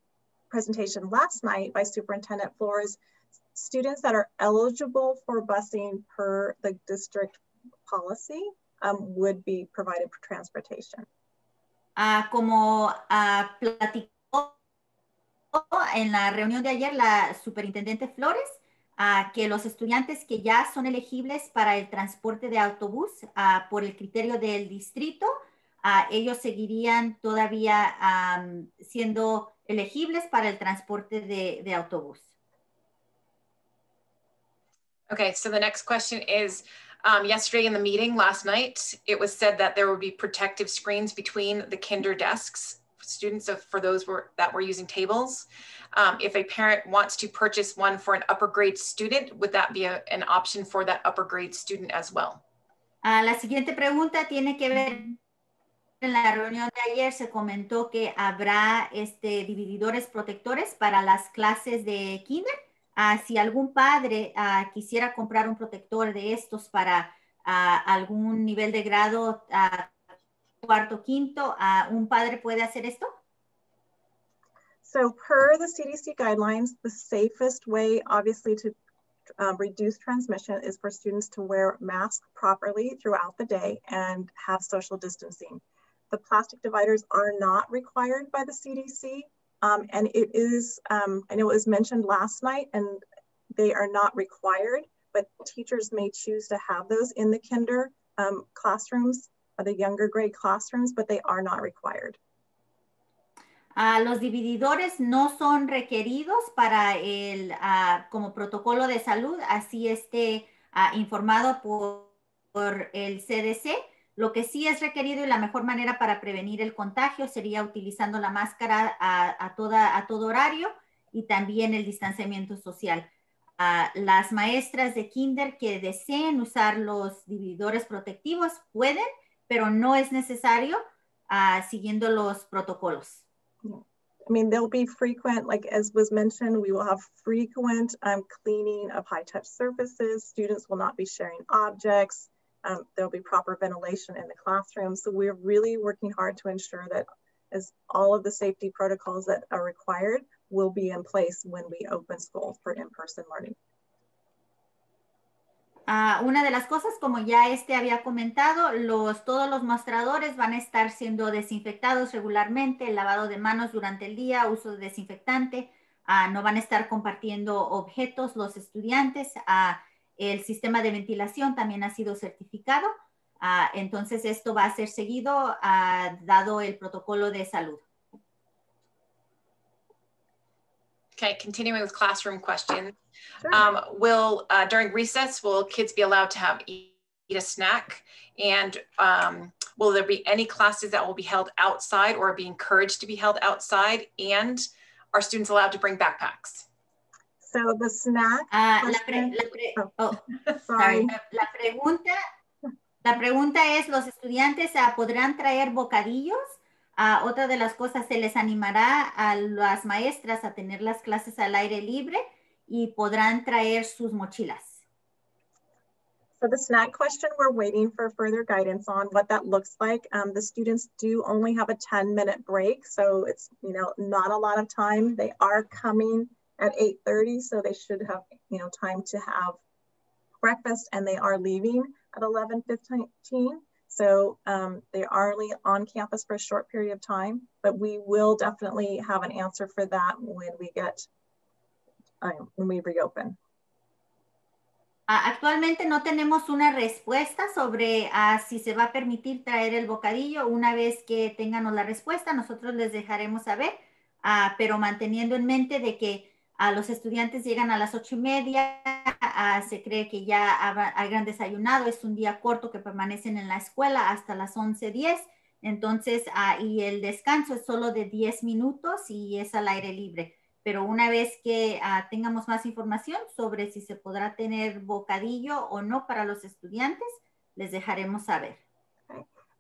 presentation last night by Superintendent Flores, students that are eligible for busing per the district policy um, would be provided for transportation. Ah, como ah, platicó en la reunión de ayer la superintendente Flores, ah, que los estudiantes que ya son elegibles para el transporte de autobús ah, por el criterio del distrito, ah, ellos seguirían todavía am, siendo elegibles para el transporte de, de autobús. Okay, so the next question is, um, yesterday in the meeting last night, it was said that there would be protective screens between the kinder desks, students of, for those were, that were using tables. Um, if a parent wants to purchase one for an upper grade student, would that be an option for that upper grade student as well? Ah, la siguiente pregunta tiene que ver, en la reunión de ayer se comentó que habrá este, divididores protectores para las clases de kinder. Ah, si algún padre ah, quisiera comprar un protector de estos para algún nivel de grado cuarto, quinto, ah, ¿un padre puede hacer esto? So per the CDC guidelines, the safest way, obviously, to um, reduce transmission is for students to wear masks properly throughout the day and have social distancing. The plastic dividers are not required by the CDC. Um, and it is, um, I know it was mentioned last night and they are not required, but teachers may choose to have those in the kinder um, classrooms, the younger grade classrooms, but they are not required. Ah, los divididores no son requeridos para el ah, como protocolo de salud, así esté ah, informado por, por el CDC. Lo que sí es requerido y la mejor manera para prevenir el contagio sería utilizando la máscara a, a toda, a todo horario y también el distanciamiento social. Las maestras de kinder que deseen usar los divididores protectivos pueden, pero no es necesario ah, siguiendo los protocolos. I mean, there'll be frequent, like as was mentioned, we will have frequent um, cleaning of high touch surfaces. Students will not be sharing objects. Um, there'll be proper ventilation in the classroom. So we're really working hard to ensure that as all of the safety protocols that are required will be in place when we open schools for in-person learning. Ah, una de las cosas, como ya este había comentado, los, todos los mostradores van a estar siendo desinfectados regularmente, lavado de manos durante el día, uso de desinfectante, ah, no van a estar compartiendo objetos los estudiantes, ah, el sistema de ventilación también ha sido certificado, entonces esto va a ser seguido dado el protocolo de salud. Okay, continuing with classroom questions. Sure. Um, will, uh, during recess, will kids be allowed to have eat, eat a snack? And um, will there be any classes that will be held outside or be encouraged to be held outside? And are students allowed to bring backpacks? So the snack, Ah, la, pre- la pre- Oh. oh, sorry. La, la pregunta, la pregunta es, ¿los estudiantes ah, podrán traer bocadillos? Ah, otra de las cosas, se les animará a las maestras a tener las clases al aire libre y podrán traer sus mochilas. So the snack question, we're waiting for further guidance on what that looks like. Um, the students do only have a 10 minute break. So it's, you know, not a lot of time. They are coming at 8.30, so they should have, you know, time to have breakfast and they are leaving at 11.15. So um, they are only on campus for a short period of time, but we will definitely have an answer for that when we get, um, when we reopen. Ah, actualmente no tenemos una respuesta sobre ah, si se va a permitir traer el bocadillo. Una vez que tengamos la respuesta, nosotros les dejaremos saber, ah, pero manteniendo en mente de que a los estudiantes llegan a las ocho y media, se cree que ya habrán desayunado, es un día corto que permanecen en la escuela hasta las once diez, entonces, y el descanso es solo de diez minutos y es al aire libre pero una vez que uh, tengamos más información sobre si se podrá tener bocadillo o no para los estudiantes, les dejaremos saber.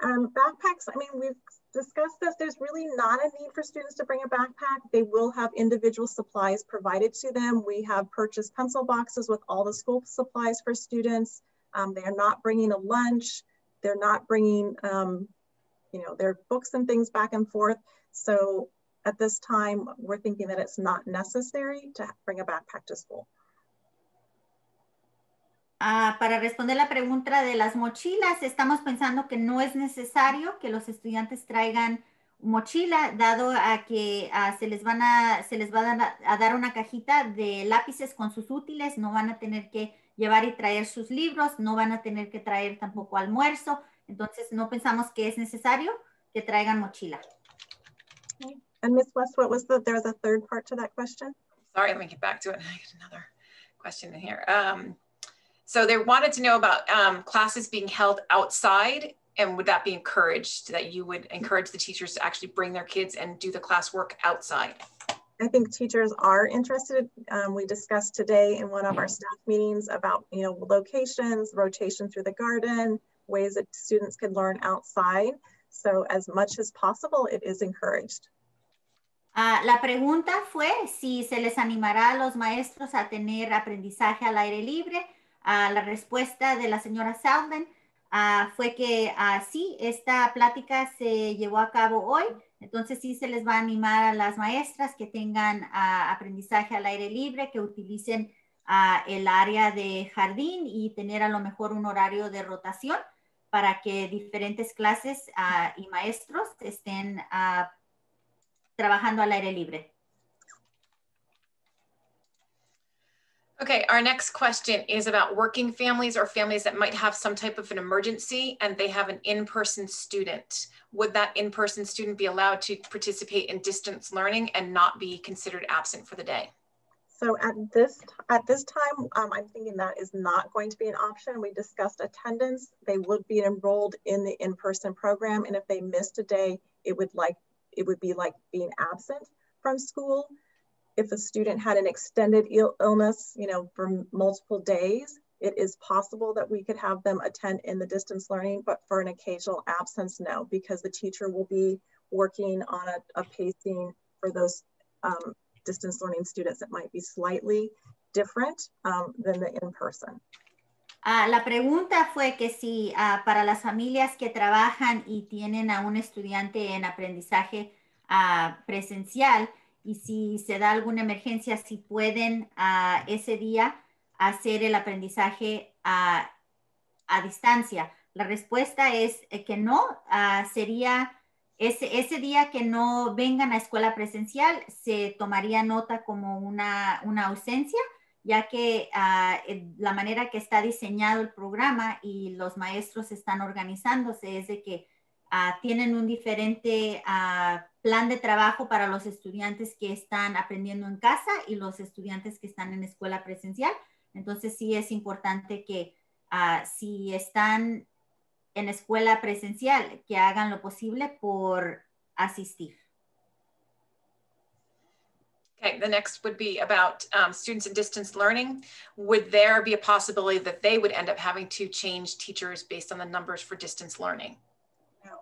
Um, backpacks, I mean, we've discussed this. There's really not a need for students to bring a backpack. They will have individual supplies provided to them. We have purchased pencil boxes with all the school supplies for students. Um, they are not bringing a lunch. They're not bringing, um, you know, their books and things back and forth. So at this time, we're thinking that it's not necessary to bring a backpack to school. Uh, para responder la pregunta de las mochilas, estamos pensando que no es necesario que los estudiantes traigan mochila, dado a que uh, se les van a, se les va a dar, a dar, una cajita de lápices con sus útiles, no van a tener que llevar y traer sus libros, no van a tener que traer tampoco almuerzo, entonces no pensamos que es necesario que traigan mochila. Okay. And Ms. West, what was the, there was a third part to that question? Sorry, let me get back to it. I get another question in here. Um, so they wanted to know about um, classes being held outside and would that be encouraged that you would encourage the teachers to actually bring their kids and do the classwork outside? I think teachers are interested. Um, we discussed today in one of our staff meetings about you know locations, rotation through the garden, ways that students could learn outside. So as much as possible, it is encouraged. Uh, la pregunta fue si se les animará a los maestros a tener aprendizaje al aire libre. Uh, la respuesta de la señora Southland uh, fue que sí, esta plática se llevó a cabo hoy. Entonces sí se les va a animar a las maestras que tengan aprendizaje al aire libre, que utilicen el área de jardín y tener a lo mejor un horario de rotación para que diferentes clases y maestros estén trabajando al aire libre. Okay, our next question is about working families or families that might have some type of an emergency and they have an in-person student. Would that in-person student be allowed to participate in distance learning and not be considered absent for the day? So at this at this time, um, I'm thinking that is not going to be an option. We discussed attendance. They would be enrolled in the in-person program, and if they missed a day, it would like it would be like being absent from school. If a student had an extended Ill illness, you know, for multiple days, it is possible that we could have them attend in the distance learning, but for an occasional absence, no, because the teacher will be working on a, a pacing for those um, distance learning students that might be slightly different um, than the in-person. Uh, la pregunta fue que si uh, para las familias que trabajan y tienen a un estudiante en aprendizaje uh, presencial y si se da alguna emergencia, si pueden ese día hacer el aprendizaje a distancia. La respuesta es eh, que no, sería ese, ese día que no vengan a escuela presencial, se tomaría nota como una, una ausencia ya que uh, la manera que está diseñado el programa y los maestros están organizándose es de que uh, tienen un diferente uh, plan de trabajo para los estudiantes que están aprendiendo en casa y los estudiantes que están en escuela presencial. Entonces sí es importante que si están en escuela presencial, que hagan lo posible por asistir. Okay, the next would be about um, students in distance learning. Would there be a possibility that they would end up having to change teachers based on the numbers for distance learning?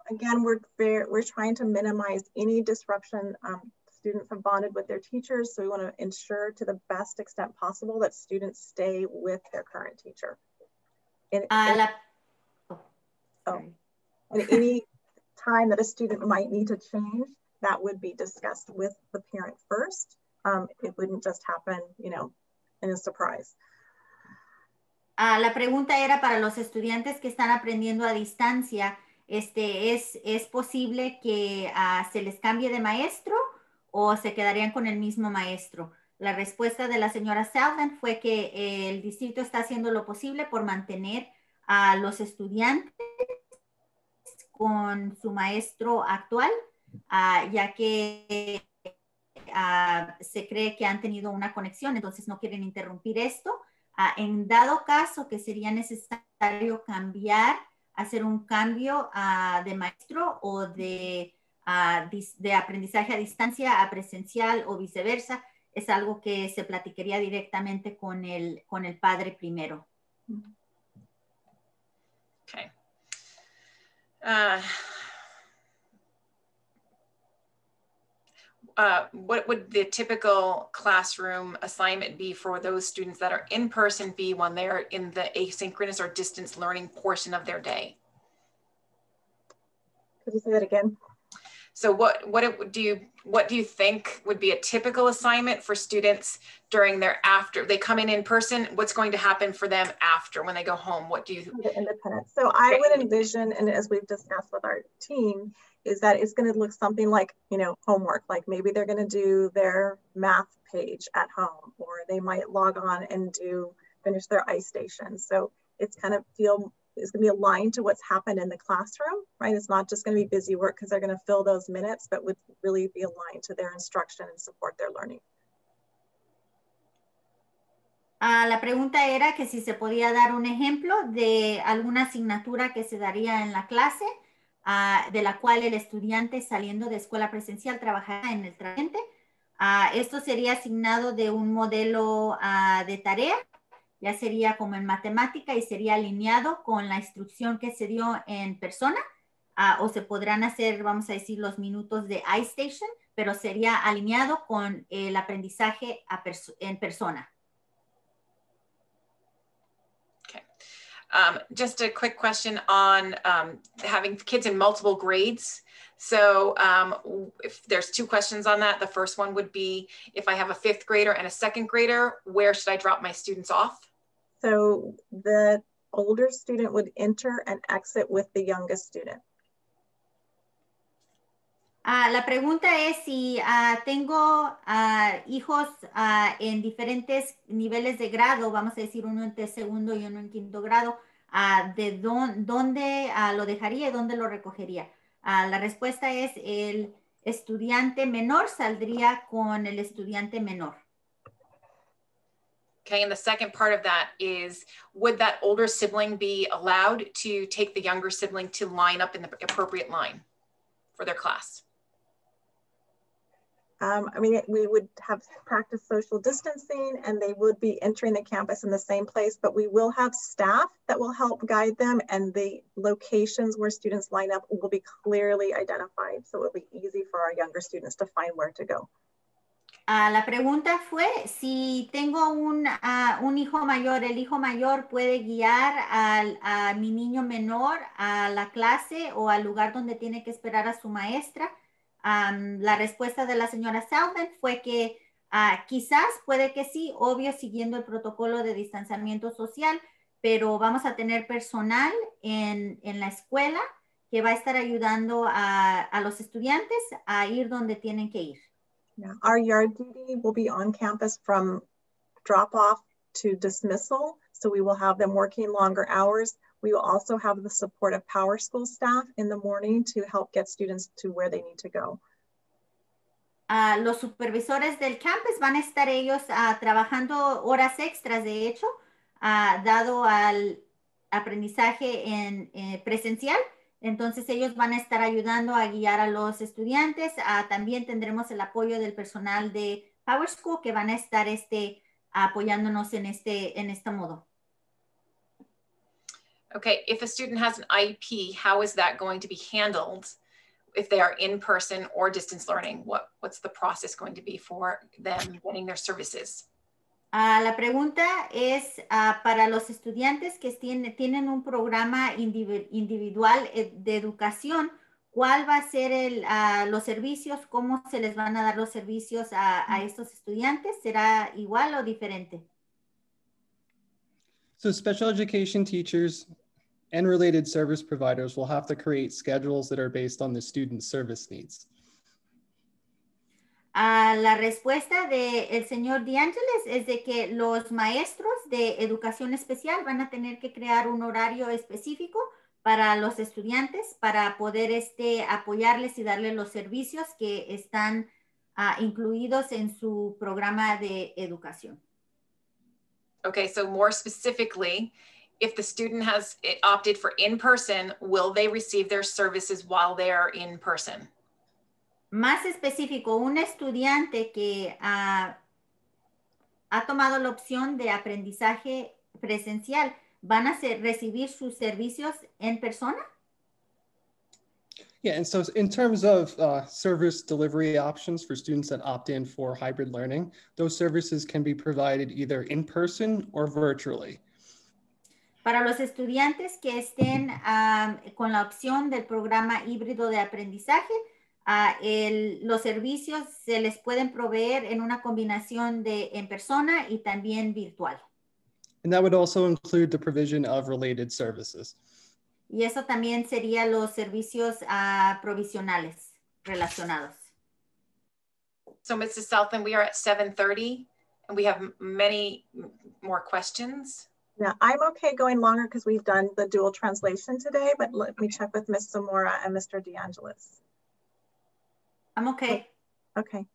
Again, we're very, we're trying to minimize any disruption. Um, students have bonded with their teachers, so we want to ensure to the best extent possible that students stay with their current teacher. And, uh, oh, oh, and any time that a student might need to change, that would be discussed with the parent first um, it wouldn't just happen, you know, in a surprise. Ah, la pregunta era para los estudiantes que están aprendiendo a distancia, este, ¿es, posible que ah, se les cambie de maestro o se quedarían con el mismo maestro? La respuesta de la señora Southern fue que el distrito está haciendo lo posible por mantener a los estudiantes con su maestro actual, ah, ya que ah, se cree que han tenido una conexión, entonces no quieren interrumpir esto. En dado caso que sería necesario cambiar, hacer un cambio de maestro o de, de aprendizaje a distancia a presencial o viceversa, es algo que se platicaría directamente con el, con el padre primero. Uh, uh, what would the typical classroom assignment be for those students that are in person be when they're in the asynchronous or distance learning portion of their day? Could you say that again? So what what do you what do you think would be a typical assignment for students during their after they come in in person? What's going to happen for them after when they go home? What do you? Independent. So I would envision, and as we've discussed with our team, is that it's going to look something like you know homework. Like maybe they're going to do their math page at home, or they might log on and do finish their ice station. So it's kind of feel is going to be aligned to what's happened in the classroom, right? It's not just going to be busy work because they're going to fill those minutes, but would really be aligned to their instruction and support their learning. Uh, la pregunta era que si se podía dar un ejemplo de alguna asignatura que se daría en la clase, uh, de la cual el estudiante saliendo de escuela presencial trabajará en el traente. Uh, esto sería asignado de un modelo de tarea ya sería como en matemática y sería alineado con la instrucción que se dio en persona o se podrán hacer, vamos a decir, los minutos de iStation, pero sería alineado con el aprendizaje en persona. Um, just a quick question on um, having kids in multiple grades. So um, if there's two questions on that, the first one would be if I have a fifth grader and a second grader, where should I drop my students off? So the older student would enter and exit with the youngest student. Uh, la pregunta es si uh, tengo uh, hijos en diferentes niveles de grado, vamos a decir uno en segundo y uno en quinto grado, ¿de dónde lo dejaría y dónde lo recogería? la respuesta es el estudiante menor saldría con el estudiante menor. Okay, and the second part of that is would that older sibling be allowed to take the younger sibling to line up in the appropriate line for their class? Um, I mean, we would have practice social distancing and they would be entering the campus in the same place, but we will have staff that will help guide them and the locations where students line up will be clearly identified. So it will be easy for our younger students to find where to go. Uh, la pregunta fue si tengo un, uh, un, hijo mayor, el hijo mayor puede guiar al, a mi niño menor a la clase o al lugar donde tiene que esperar a su maestra. La respuesta de la señora Southern fue que uh, quizás puede que sí, obvio, siguiendo el protocolo de distanciamiento social, pero vamos a tener personal en, en la escuela que va a estar ayudando a, a los estudiantes a ir donde tienen que ir. Yeah, our yard duty will be on campus from drop off to dismissal. So we will have them working longer hours. We will also have the support of Power School staff in the morning to help get students to where they need to go. Uh, los supervisores del campus van a estar ellos uh, trabajando horas extras, de hecho, uh, dado al aprendizaje en eh, presencial. Entonces ellos van a estar ayudando a guiar a los estudiantes. Ah, también tendremos el apoyo del personal de Power School que van a estar este, apoyándonos en este, en este modo. Okay, if a student has an IEP, how is that going to be handled if they are in person or distance learning? What, what's the process going to be for them getting their services? Uh, la pregunta es uh, para los estudiantes que tienen, tienen un programa individual eh, de educación, ¿cuál va a ser el, uh, los servicios? ¿Cómo se les van a dar los servicios a, a estos estudiantes? ¿Será igual o diferente? So special education teachers and related service providers will have to create schedules that are based on the student's service needs. Ah, la respuesta del señor DeAngelis es de que los maestros de educación especial van a tener que crear un horario específico para los estudiantes para poder este, apoyarles y darles los servicios que están ah, incluidos en su programa de educación. Okay, so more specifically, if the student has opted for in-person, will they receive their services while they are in person? Más específico, un estudiante que ha tomado la opción de aprendizaje presencial, ¿van a ser, recibir sus servicios en persona? Yeah, and so in terms of uh, service delivery options for students that opt in for hybrid learning, those services can be provided either in person or virtually. Para los estudiantes que estén um, con la opción del programa híbrido de aprendizaje, Uh, el, los servicios se les pueden proveer en una combinación de en persona y también virtual. And that would also include the provision of related services. Y eso también sería los servicios uh, provisionales relacionados. So, Mrs. Southland, we are at 7.30 and we have many more questions. Yeah, I'm okay going longer because we've done the dual translation today, but let me check with Ms. Zamora and Mr. DeAngelis. I'm okay. Okay.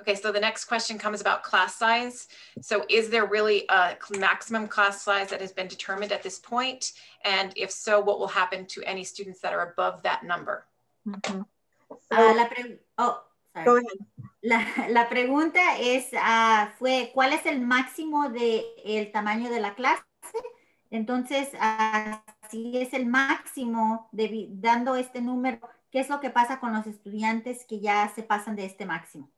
Okay, so the next question comes about class size. So is there really a maximum class size that has been determined at this point? And if so, what will happen to any students that are above that number? Mm -hmm. so, uh, la oh, sorry. Go ahead. La, la pregunta es, uh, fue, ¿cuál es el máximo de el tamaño de la clase? Entonces, uh, si es el máximo, de, dando este número, ¿Qué es lo que pasa con los estudiantes que ya se pasan de este máximo?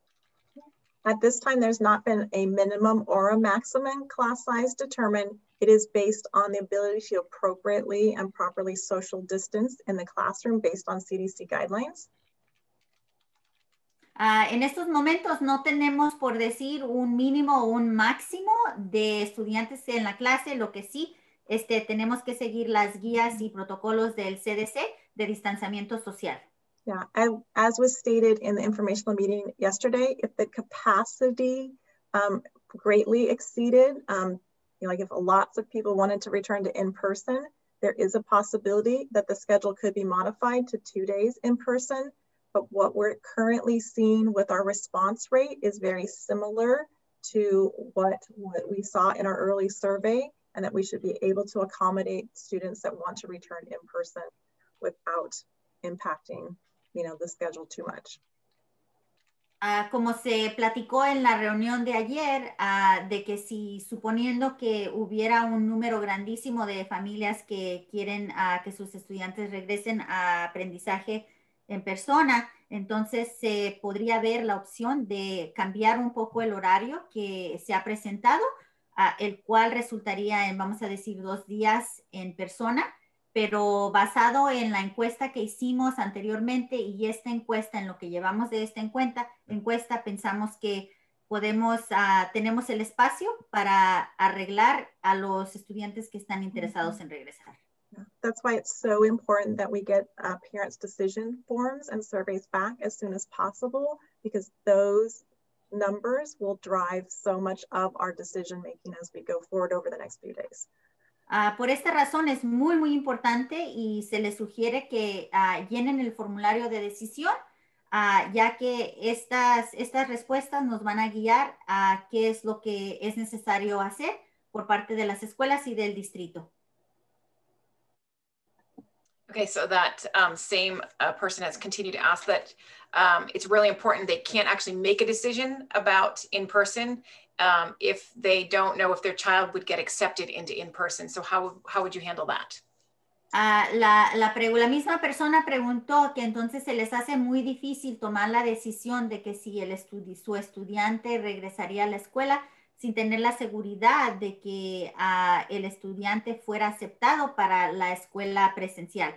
At this time, there's not been a minimum or a maximum class size determined. It is based on the ability to appropriately and properly social distance in the classroom based on CDC guidelines. Uh, en estos momentos no tenemos por decir un mínimo o un máximo de estudiantes en la clase, lo que sí este, tenemos que seguir las guías y protocolos del CDC de distanciamiento social. Yeah, as was stated in the informational meeting yesterday, if the capacity um, greatly exceeded, um, you know, like if lots of people wanted to return to in-person, there is a possibility that the schedule could be modified to two days in person. But what we're currently seeing with our response rate is very similar to what, what we saw in our early survey and that we should be able to accommodate students that want to return in person without impacting you know, the schedule too much. Uh, como se platicó en la reunión de ayer, uh, de que si suponiendo que hubiera un número grandísimo de familias que quieren uh, que sus estudiantes regresen a aprendizaje en persona, entonces se podría ver la opción de cambiar un poco el horario que se ha presentado, el cual resultaría en, vamos a decir, dos días en persona pero basado en la encuesta que hicimos anteriormente y esta encuesta, en lo que llevamos de esta encuesta, encuesta pensamos que podemos, uh, tenemos el espacio para arreglar a los estudiantes que están interesados en regresar. That's why it's so important that we get uh, parents' decision forms and surveys back as soon as possible, because those numbers will drive so much of our decision making as we go forward over the next few days. Uh, por esta razón es muy, muy importante y se les sugiere que uh, llenen el formulario de decisión, uh, ya que estas, estas respuestas nos van a guiar a qué es lo que es necesario hacer por parte de las escuelas y del distrito. Okay, so that um, same uh, person has continued to ask that um, it's really important they can't actually make a decision about in person um, if they don't know if their child would get accepted into in-person. So how, how would you handle that? Uh, la, la, la, misma persona preguntó que entonces se les hace muy difícil tomar la decisión de que si el estudi su estudiante regresaría a la escuela sin tener la seguridad de que uh, el estudiante fuera aceptado para la escuela presencial.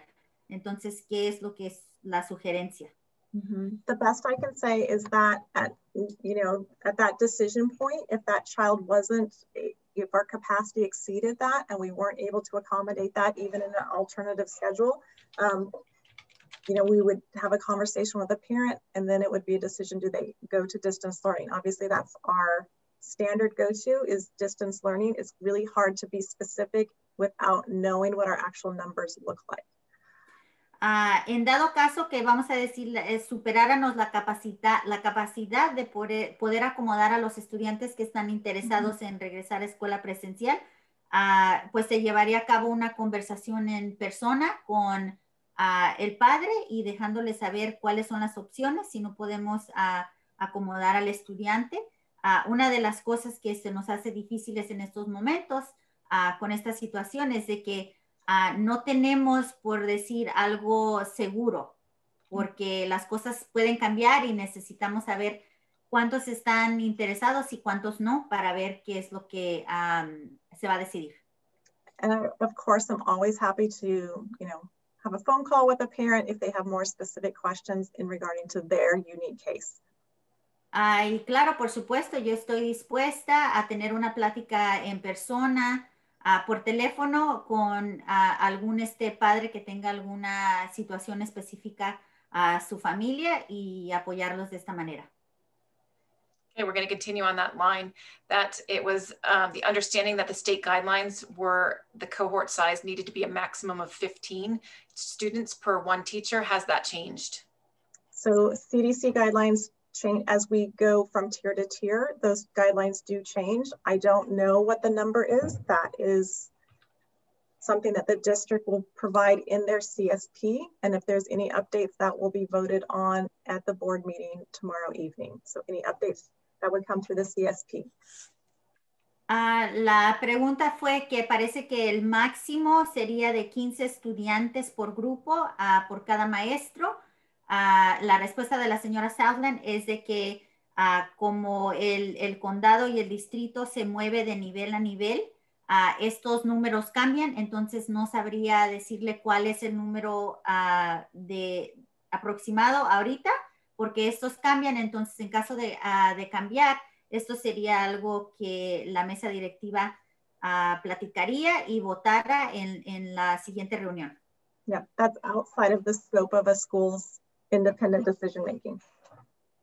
Entonces, ¿qué es lo que es la sugerencia? Mm -hmm. The best I can say is that at you know at that decision point, if that child wasn't, if our capacity exceeded that and we weren't able to accommodate that even in an alternative schedule, um, you know, we would have a conversation with a parent and then it would be a decision, do they go to distance learning? Obviously that's our standard go-to is distance learning. It's really hard to be specific without knowing what our actual numbers look like. Uh, en dado caso que vamos a decir, eh, superáramos la capacidad, la capacidad de poder, poder, acomodar a los estudiantes que están interesados uh -huh. en regresar a escuela presencial, uh, pues se llevaría a cabo una conversación en persona con uh, el padre y dejándole saber cuáles son las opciones si no podemos acomodar al estudiante. Una de las cosas que se nos hace difíciles en estos momentos con esta situación es de que Uh, no tenemos, por decir, algo seguro, porque las cosas pueden cambiar y necesitamos saber cuántos están interesados y cuántos no para ver qué es lo que um, se va a decidir. And of course, I'm always happy to, you know, have a phone call with a parent if they have more specific questions in regarding to their unique case. Uh, claro, por supuesto, yo estoy dispuesta a tener una plática en persona uh, por teléfono con uh, algún este padre que tenga alguna situación específica a su familia y apoyarlos de esta manera. Okay, we're going to continue on that line. That it was um, the understanding that the state guidelines were the cohort size needed to be a maximum of 15 students per one teacher. Has that changed? So CDC guidelines change as we go from tier to tier. Those guidelines do change. I don't know what the number is. That is something that the district will provide in their CSP. And if there's any updates that will be voted on at the board meeting tomorrow evening. So any updates that would come through the CSP. Uh, la pregunta fue que parece que el máximo sería de 15 estudiantes por grupo, uh, por cada maestro. Uh, la respuesta de la señora Southland es de que uh, como el, condado y el distrito se mueve de nivel a nivel, uh, estos números cambian, entonces no sabría decirle cuál es el número de aproximado ahorita, porque estos cambian, entonces en caso de, de cambiar, esto sería algo que la mesa directiva platicaría y votara en, en la siguiente reunión. Yeah, that's outside of the scope of a school's independent decision making.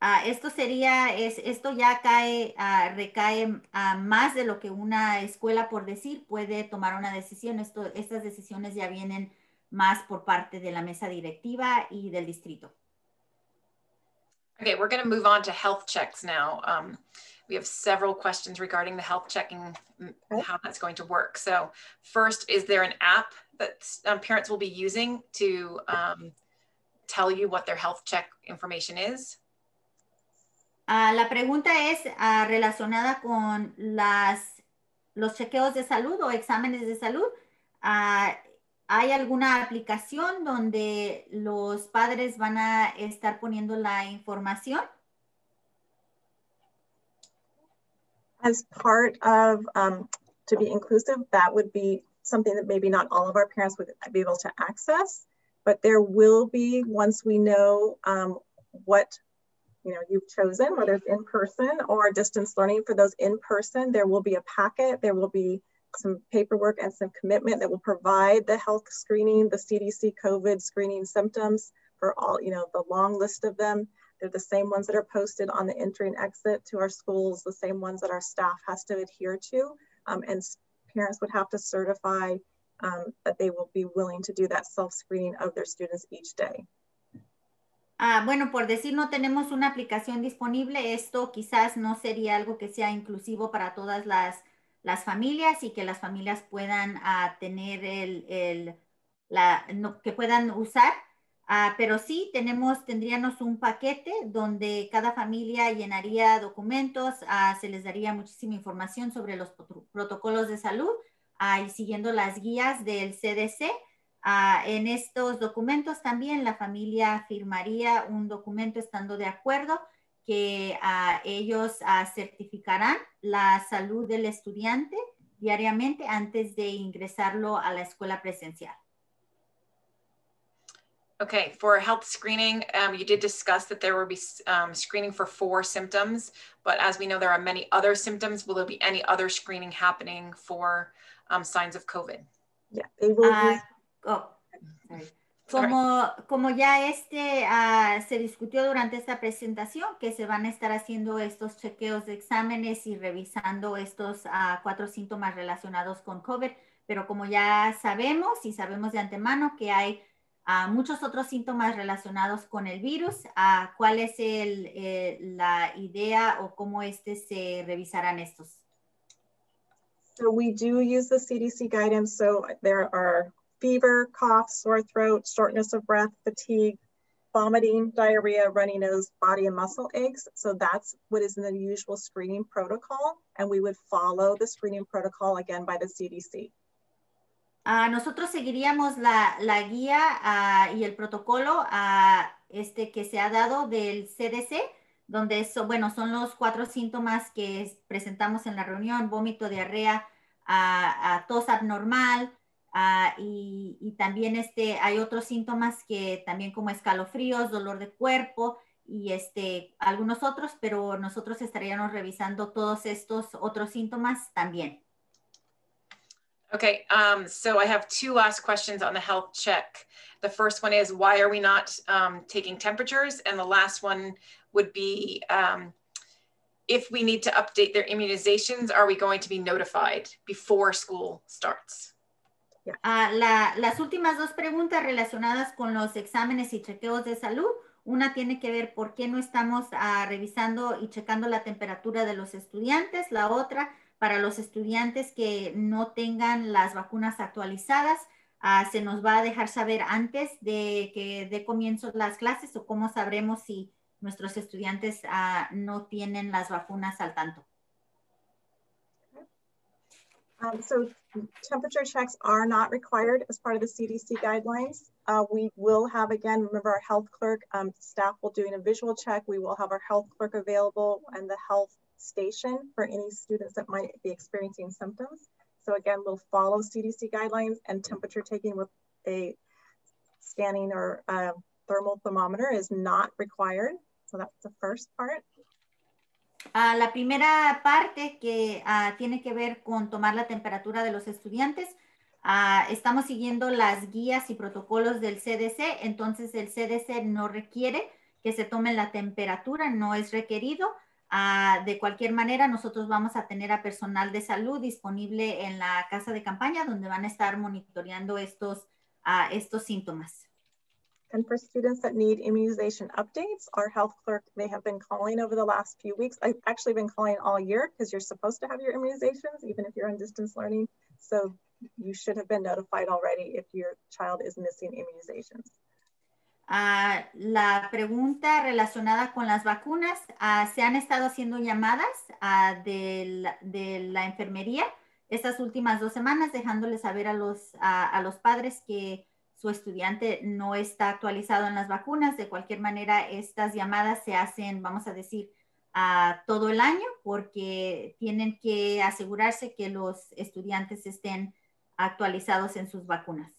Uh, esto sería, es, esto ya cae, uh, recae uh, más de lo que una escuela, por decir, puede tomar una decisión. Esto, estas decisiones ya vienen más por parte de la mesa directiva y del distrito. Okay, we're going to move on to health checks now. Um, we have several questions regarding the health checking, how that's going to work. So first, is there an app that um, parents will be using to um, tell you what their health check information is? Uh, la pregunta es uh, relacionada con las, los chequeos de salud o exámenes de salud. Uh, ¿Hay alguna aplicación donde los padres van a estar poniendo la información? As part of, um, to be inclusive, that would be something that maybe not all of our parents would be able to access. But there will be once we know um, what you know you've chosen whether it's in person or distance learning for those in person there will be a packet there will be some paperwork and some commitment that will provide the health screening the cdc covid screening symptoms for all you know the long list of them. They're the same ones that are posted on the entry and exit to our schools the same ones that our staff has to adhere to um, and parents would have to certify um, that they will be willing to do that self-screening of their students each day. Ah, bueno, por decir no tenemos una aplicación disponible, esto quizás no sería algo que sea inclusivo para todas las, las familias y que las familias puedan ah, tener el, el la, no, que puedan usar. Ah, pero sí, tenemos, tendríamos un paquete donde cada familia llenaría documentos, se les daría muchísima información sobre los protocolos de salud uh, y siguiendo las guías del CDC. Ah, en estos documentos también la familia firmaría un documento estando de acuerdo que uh, ellos certificarán la salud del estudiante diariamente antes de ingresarlo a la escuela presencial. Okay, for health screening, um, you did discuss that there will be um, screening for four symptoms, but as we know, there are many other symptoms. Will there be any other screening happening for um, signs of COVID. Yeah, they will. Uh, oh, sorry. Como, como ya este ah, se discutió durante esta presentación, que se van a estar haciendo estos chequeos de exámenes y revisando estos ah, cuatro síntomas relacionados con COVID, pero como ya sabemos y sabemos de antemano que hay ah, muchos otros síntomas relacionados con el virus, ¿cuál es el, eh, la idea o cómo este se revisarán estos? So we do use the CDC guidance. So there are fever, cough, sore throat, shortness of breath, fatigue, vomiting, diarrhea, runny nose, body and muscle aches. So that's what is in the usual screening protocol. And we would follow the screening protocol again by the CDC. Uh, nosotros seguiríamos la, la guía uh, y el protocolo uh, este que se ha dado del CDC, donde eso, bueno, son los cuatro síntomas que presentamos en la reunión, vómito, diarrea, tos abnormal, Uh, y, y, también este, hay otros síntomas que también como escalofríos, dolor de cuerpo y este, algunos otros, pero nosotros estaríamos revisando todos estos otros síntomas también. Okay, um, so I have two last questions on the health check. The first one is why are we not um, taking temperatures? And the last one would be um, if we need to update their immunizations, are we going to be notified before school starts? Uh, la, las últimas dos preguntas relacionadas con los exámenes y chequeos de salud. Una tiene que ver por qué no estamos uh, revisando y checando la temperatura de los estudiantes. La otra, para los estudiantes que no tengan las vacunas actualizadas, uh, se nos va a dejar saber antes de que de comienzo las clases o cómo sabremos si nuestros estudiantes no tienen las vacunas al tanto. Um, so temperature checks are not required as part of the CDC guidelines. Uh, we will have, again, remember our health clerk, um, staff will doing a visual check. We will have our health clerk available and the health station for any students that might be experiencing symptoms. So again, we'll follow CDC guidelines and temperature taking with a scanning or uh, thermal thermometer is not required. So that's the first part. Uh, la primera parte que uh, tiene que ver con tomar la temperatura de los estudiantes, uh, estamos siguiendo las guías y protocolos del CDC, entonces el CDC no requiere que se tome la temperatura, no es requerido. de cualquier manera, nosotros vamos a tener a personal de salud disponible en la casa de campaña donde van a estar monitoreando estos, estos síntomas. And for students that need immunization updates, our health clerk, they have been calling over the last few weeks. I've actually been calling all year because you're supposed to have your immunizations, even if you're on distance learning. So you should have been notified already if your child is missing immunizations. Uh, la pregunta relacionada con las vacunas, uh, se han estado haciendo llamadas uh, de, la, de, la, enfermería estas últimas dos semanas, dejándoles saber a los, a los padres que su estudiante no está actualizado en las vacunas. De cualquier manera, estas llamadas se hacen, vamos a decir, a todo el año porque tienen que asegurarse que los estudiantes estén actualizados en sus vacunas.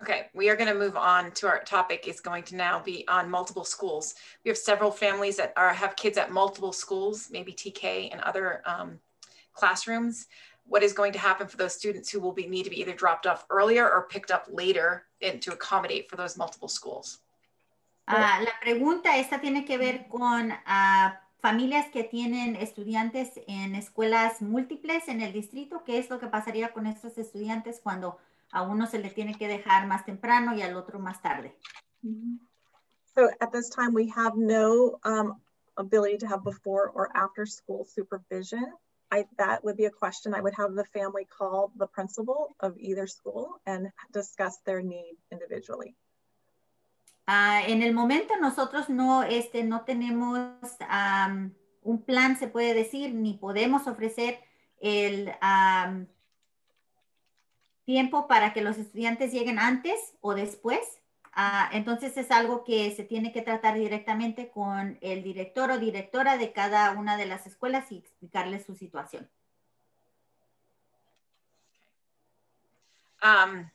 Okay, we are going to move on to our topic is going to now be on multiple schools. We have several families that are have kids at multiple schools, maybe TK and other um, classrooms. What is going to happen for those students who will be, need to be either dropped off earlier or picked up later in, to accommodate for those multiple schools. Uh, la pregunta esta tiene que ver con uh, familias que tienen estudiantes en escuelas múltiples en el distrito. ¿Qué es lo que pasaría con estos estudiantes cuando a uno se le tiene que dejar más temprano y al otro más tarde? So at this time we have no um, ability to have before or after school supervision. I, that would be a question I would have the family call the principal of either school and discuss their need individually. Uh, en el momento nosotros no, este, no tenemos um, un plan, se puede decir, ni podemos ofrecer el um, tiempo para que los estudiantes lleguen antes o después. Uh, entonces es algo que se tiene que tratar directamente con el director o directora de cada una de las escuelas y explicarles su situación. Um,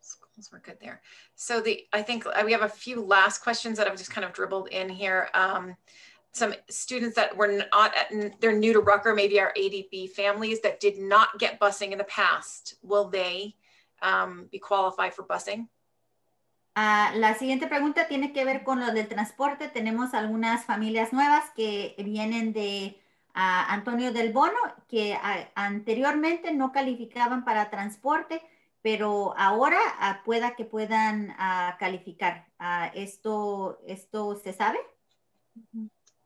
schools were good there. So the I think we have a few last questions that I've just kind of dribbled in here. Um, some students that were not they're new to Rucker, maybe our ADB families that did not get busing in the past. Will they um, be qualified for busing? Ah, la siguiente pregunta tiene que ver con lo del transporte. Tenemos algunas familias nuevas que vienen de ah, Antonio del Bono, que ah, anteriormente no calificaban para transporte, pero ahora pueda que puedan calificar. ¿esto, ¿Esto se sabe?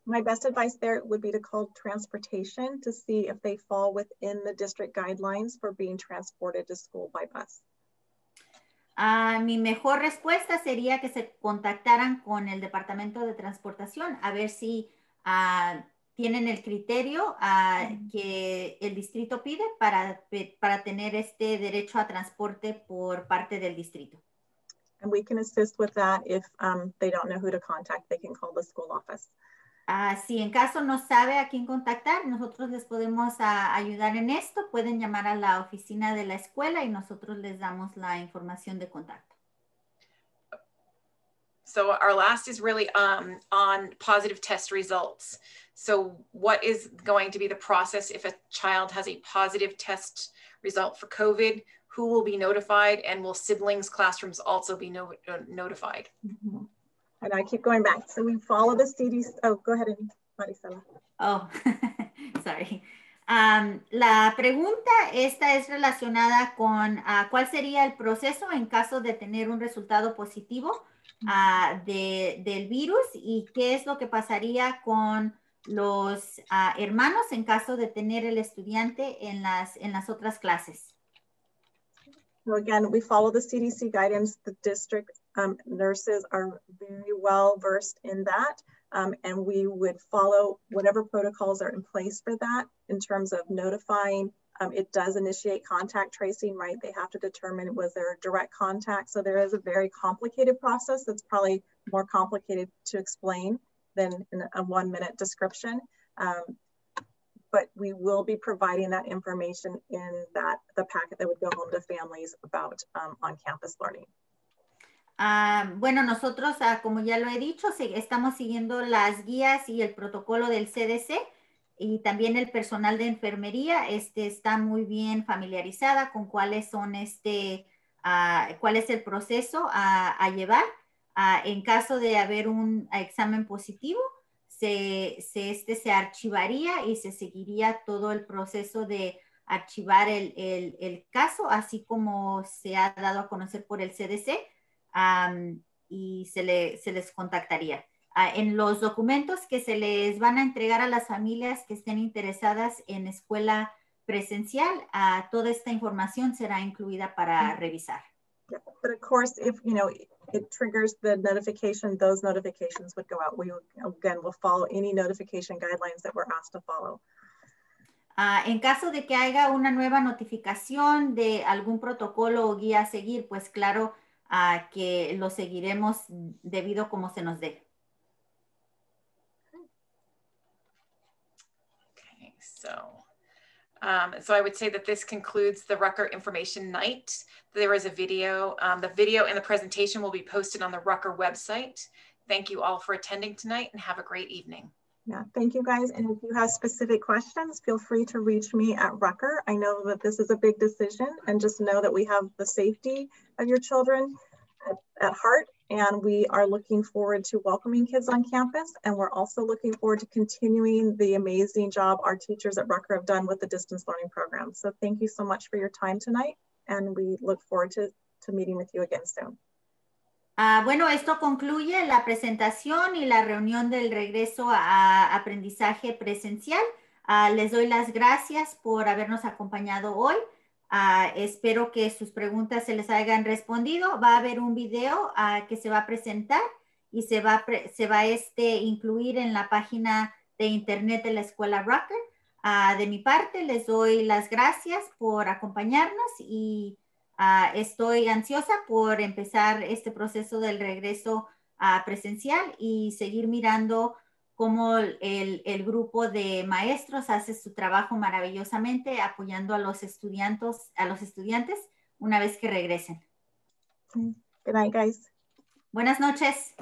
My best advice there would be to call transportation to see if they fall within the district guidelines for being transported to school by bus. Uh, mi mejor respuesta sería que se contactaran con el Departamento de Transportación a ver si uh, tienen el criterio uh, que el distrito pide para, para tener este derecho a transporte por parte del distrito. And we can assist with that if um, they don't know who to contact, they can call the school office. Uh, si en caso no sabe a quién contactar, nosotros les podemos uh, ayudar en esto. Pueden llamar a la oficina de la escuela y nosotros les damos la información de contacto. So our last is really um, on positive test results. So what is going to be the process if a child has a positive test result for COVID? Who will be notified and will siblings classrooms also be no notified? Mm -hmm. And I keep going back. So we follow the CDC. Oh, go ahead, Marisela. Oh, sorry. Um, la pregunta esta es relacionada con uh, cuál sería el proceso en caso de tener un resultado positivo uh, de, del virus y qué es lo que pasaría con los uh, hermanos en caso de tener el estudiante en las, en las otras clases. So again, we follow the CDC guidance. The district um, nurses are very well versed in that. Um, and we would follow whatever protocols are in place for that in terms of notifying. Um, it does initiate contact tracing, right? They have to determine was there a direct contact. So there is a very complicated process that's probably more complicated to explain than a one minute description. Um, but we will be providing that information in that the packet that would go home to families about um, on-campus learning. Ah, bueno, nosotros, ah, como ya lo he dicho, estamos siguiendo las guías y el protocolo del CDC y también el personal de enfermería este, está muy bien familiarizada con cuáles son este, ah, cuál es el proceso a, llevar. en caso de haber un examen positivo, se, este, se archivaría y se seguiría todo el proceso de archivar el, el caso, así como se ha dado a conocer por el CDC um, y se, le, se, les contactaría. Uh, en los documentos que se les van a entregar a las familias que estén interesadas en escuela presencial, uh, toda esta información será incluida para revisar. But of course, if you know it triggers the notification, those notifications would go out. We again will follow any notification guidelines that we're asked to follow. Uh, en caso de que haya una nueva notificación de algún protocolo o guía a seguir, pues claro, a que lo seguiremos debido como se nos dé. Okay, so, um, so I would say that this concludes the Rucker Information Night. There is a video. Um, the video and the presentation will be posted on the Rucker website. Thank you all for attending tonight and have a great evening. Yeah, thank you guys. And if you have specific questions, feel free to reach me at Rucker. I know that this is a big decision and just know that we have the safety of your children at, at heart. And we are looking forward to welcoming kids on campus. And we're also looking forward to continuing the amazing job our teachers at Rucker have done with the distance learning program. So thank you so much for your time tonight. And we look forward to, to meeting with you again soon. Uh, bueno, esto concluye la presentación y la reunión del regreso a aprendizaje presencial. Uh, les doy las gracias por habernos acompañado hoy. Uh, espero que sus preguntas se les hayan respondido. Va a haber un video que se va a presentar y se va, a se va a este, incluir en la página de internet de la Escuela Rocker. de mi parte, les doy las gracias por acompañarnos y Ah, estoy ansiosa por empezar este proceso del regreso a presencial y seguir mirando cómo el, el, grupo de maestros hace su trabajo maravillosamente apoyando a los estudiantes, a los estudiantes una vez que regresen. Good night, guys. Buenas noches.